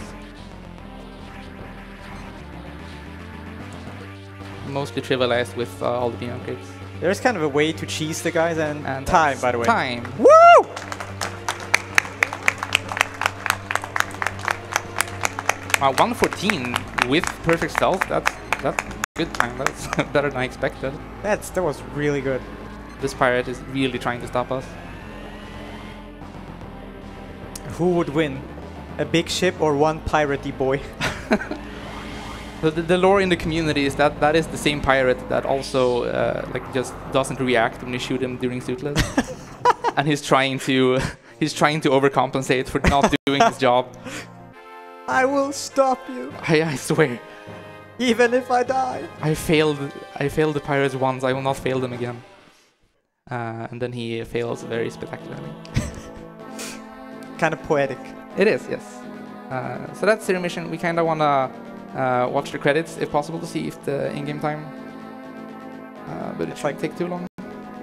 S1: Mostly trivialized with uh, all the beam upgrades.
S2: there's kind of a way to cheese the guys and,
S1: And
S2: time, by the way.
S1: Time.
S2: Woo!
S1: Wow, 114 with perfect stealth. That's that's good time. That's better than I expected.
S2: That's that was really good.
S1: This pirate is really trying to stop us.
S2: Who would win, a big ship or one piratey boy?
S1: The, the, the lore in the community is that that is the same pirate that also uh, like just doesn't react when you shoot him during suitless, and he's trying to he's trying to overcompensate for not doing his job.
S2: I will stop you,
S1: I, I swear,
S2: even if I die.
S1: I failed I failed the pirates once. I will not fail them again. Uh, and then he fails very spectacularly.
S2: Kind of poetic.
S1: It is, yes. Uh, so that's Zero Mission. We kind of want to uh, watch the credits if possible to see if the in-game time. Uh, but it
S2: It's like-
S1: take too long.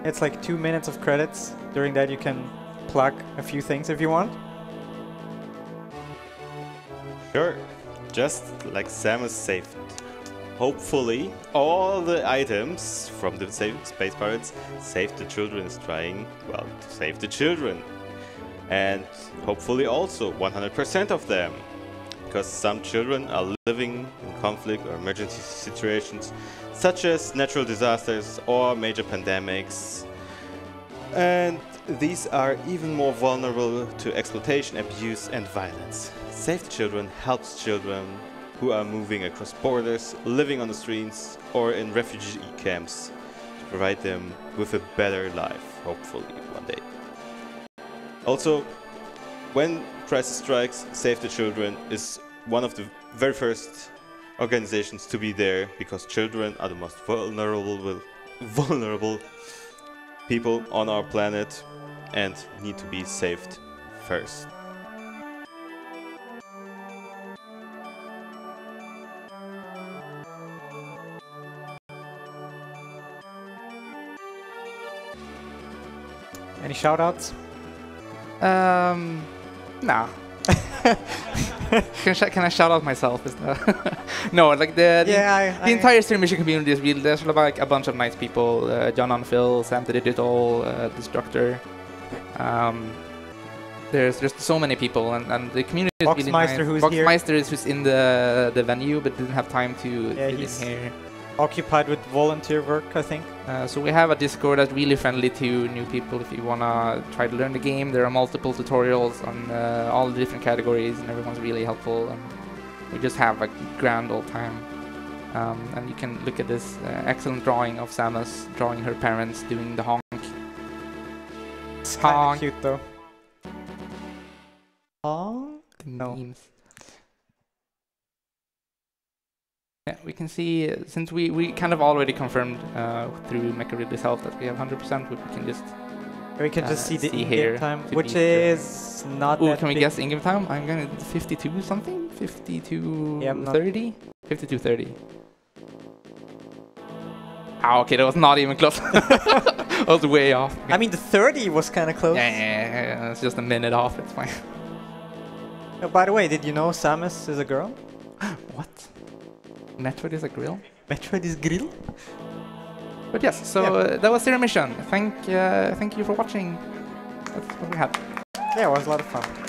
S2: It's like two minutes of credits. During that, you can plug a few things if you want.
S3: Sure. Just like Samus saved. Hopefully, all the items from the Space Pirates Save the Children is trying, well, to save the children. And hopefully also 100% of them. Because some children are living in conflict or emergency situations, such as natural disasters or major pandemics. And these are even more vulnerable to exploitation, abuse, and violence. Save the Children helps children who are moving across borders, living on the streets, or in refugee camps to provide them with a better life, hopefully, one day. Also, when crisis strikes, Save the Children is one of the very first organizations to be there because children are the most vulnerable vulnerable people on our planet and need to be saved first.
S2: Any shoutouts?
S1: Um, nah. can, sh- can I shout out myself? Is that no, like the the,
S2: Yeah, I,
S1: the
S2: I-
S1: entire Zero Mission community is really there's like a bunch of nice people. Uh, John on Phil, Sam the Digital, uh, Destructor. Um, there's there's so many people and, and the community is really nice.
S2: Who's here.
S1: Boxmeister is who's in the the venue but didn't have time to
S2: Yeah,
S1: get in here.
S2: Occupied with volunteer work, I think.
S1: Uh, so we have a Discord that's really friendly to new people if you wanna try to learn the game. There are multiple tutorials on uh, all the different categories, and everyone's really helpful. And we just have a grand old time. Um, and you can look at this uh, excellent drawing of Samus drawing her parents doing the honk.
S2: It's kind of cute though. Honk?
S1: The
S2: No.
S1: memes. Yeah, we can see uh, since we, we kind of already confirmed uh, through Mecha Ridley's help that we have 100%, we can just
S2: We can just
S1: Uh,
S2: see the
S1: see
S2: in-game
S1: here
S2: time, which is not
S1: Ooh, can we
S2: big.
S1: guess in-game time? I'm gonna 52 something, 52
S2: Yeah,
S1: 30, 52 30. Ah, okay, that was not even close. I was way off.
S2: I mean, the 30 was kind of close.
S1: yeah, yeah, yeah, yeah, it's just a minute off. It's fine.
S2: Oh, by the way, did you know Samus is a girl?
S1: what? Metroid is a grill?
S2: Metroid is grill?
S1: But yes, so
S2: Yeah.
S1: uh, that was Zero Mission. Thank, uh, thank you for watching. That's what we had.
S2: Yeah, it was a lot of fun.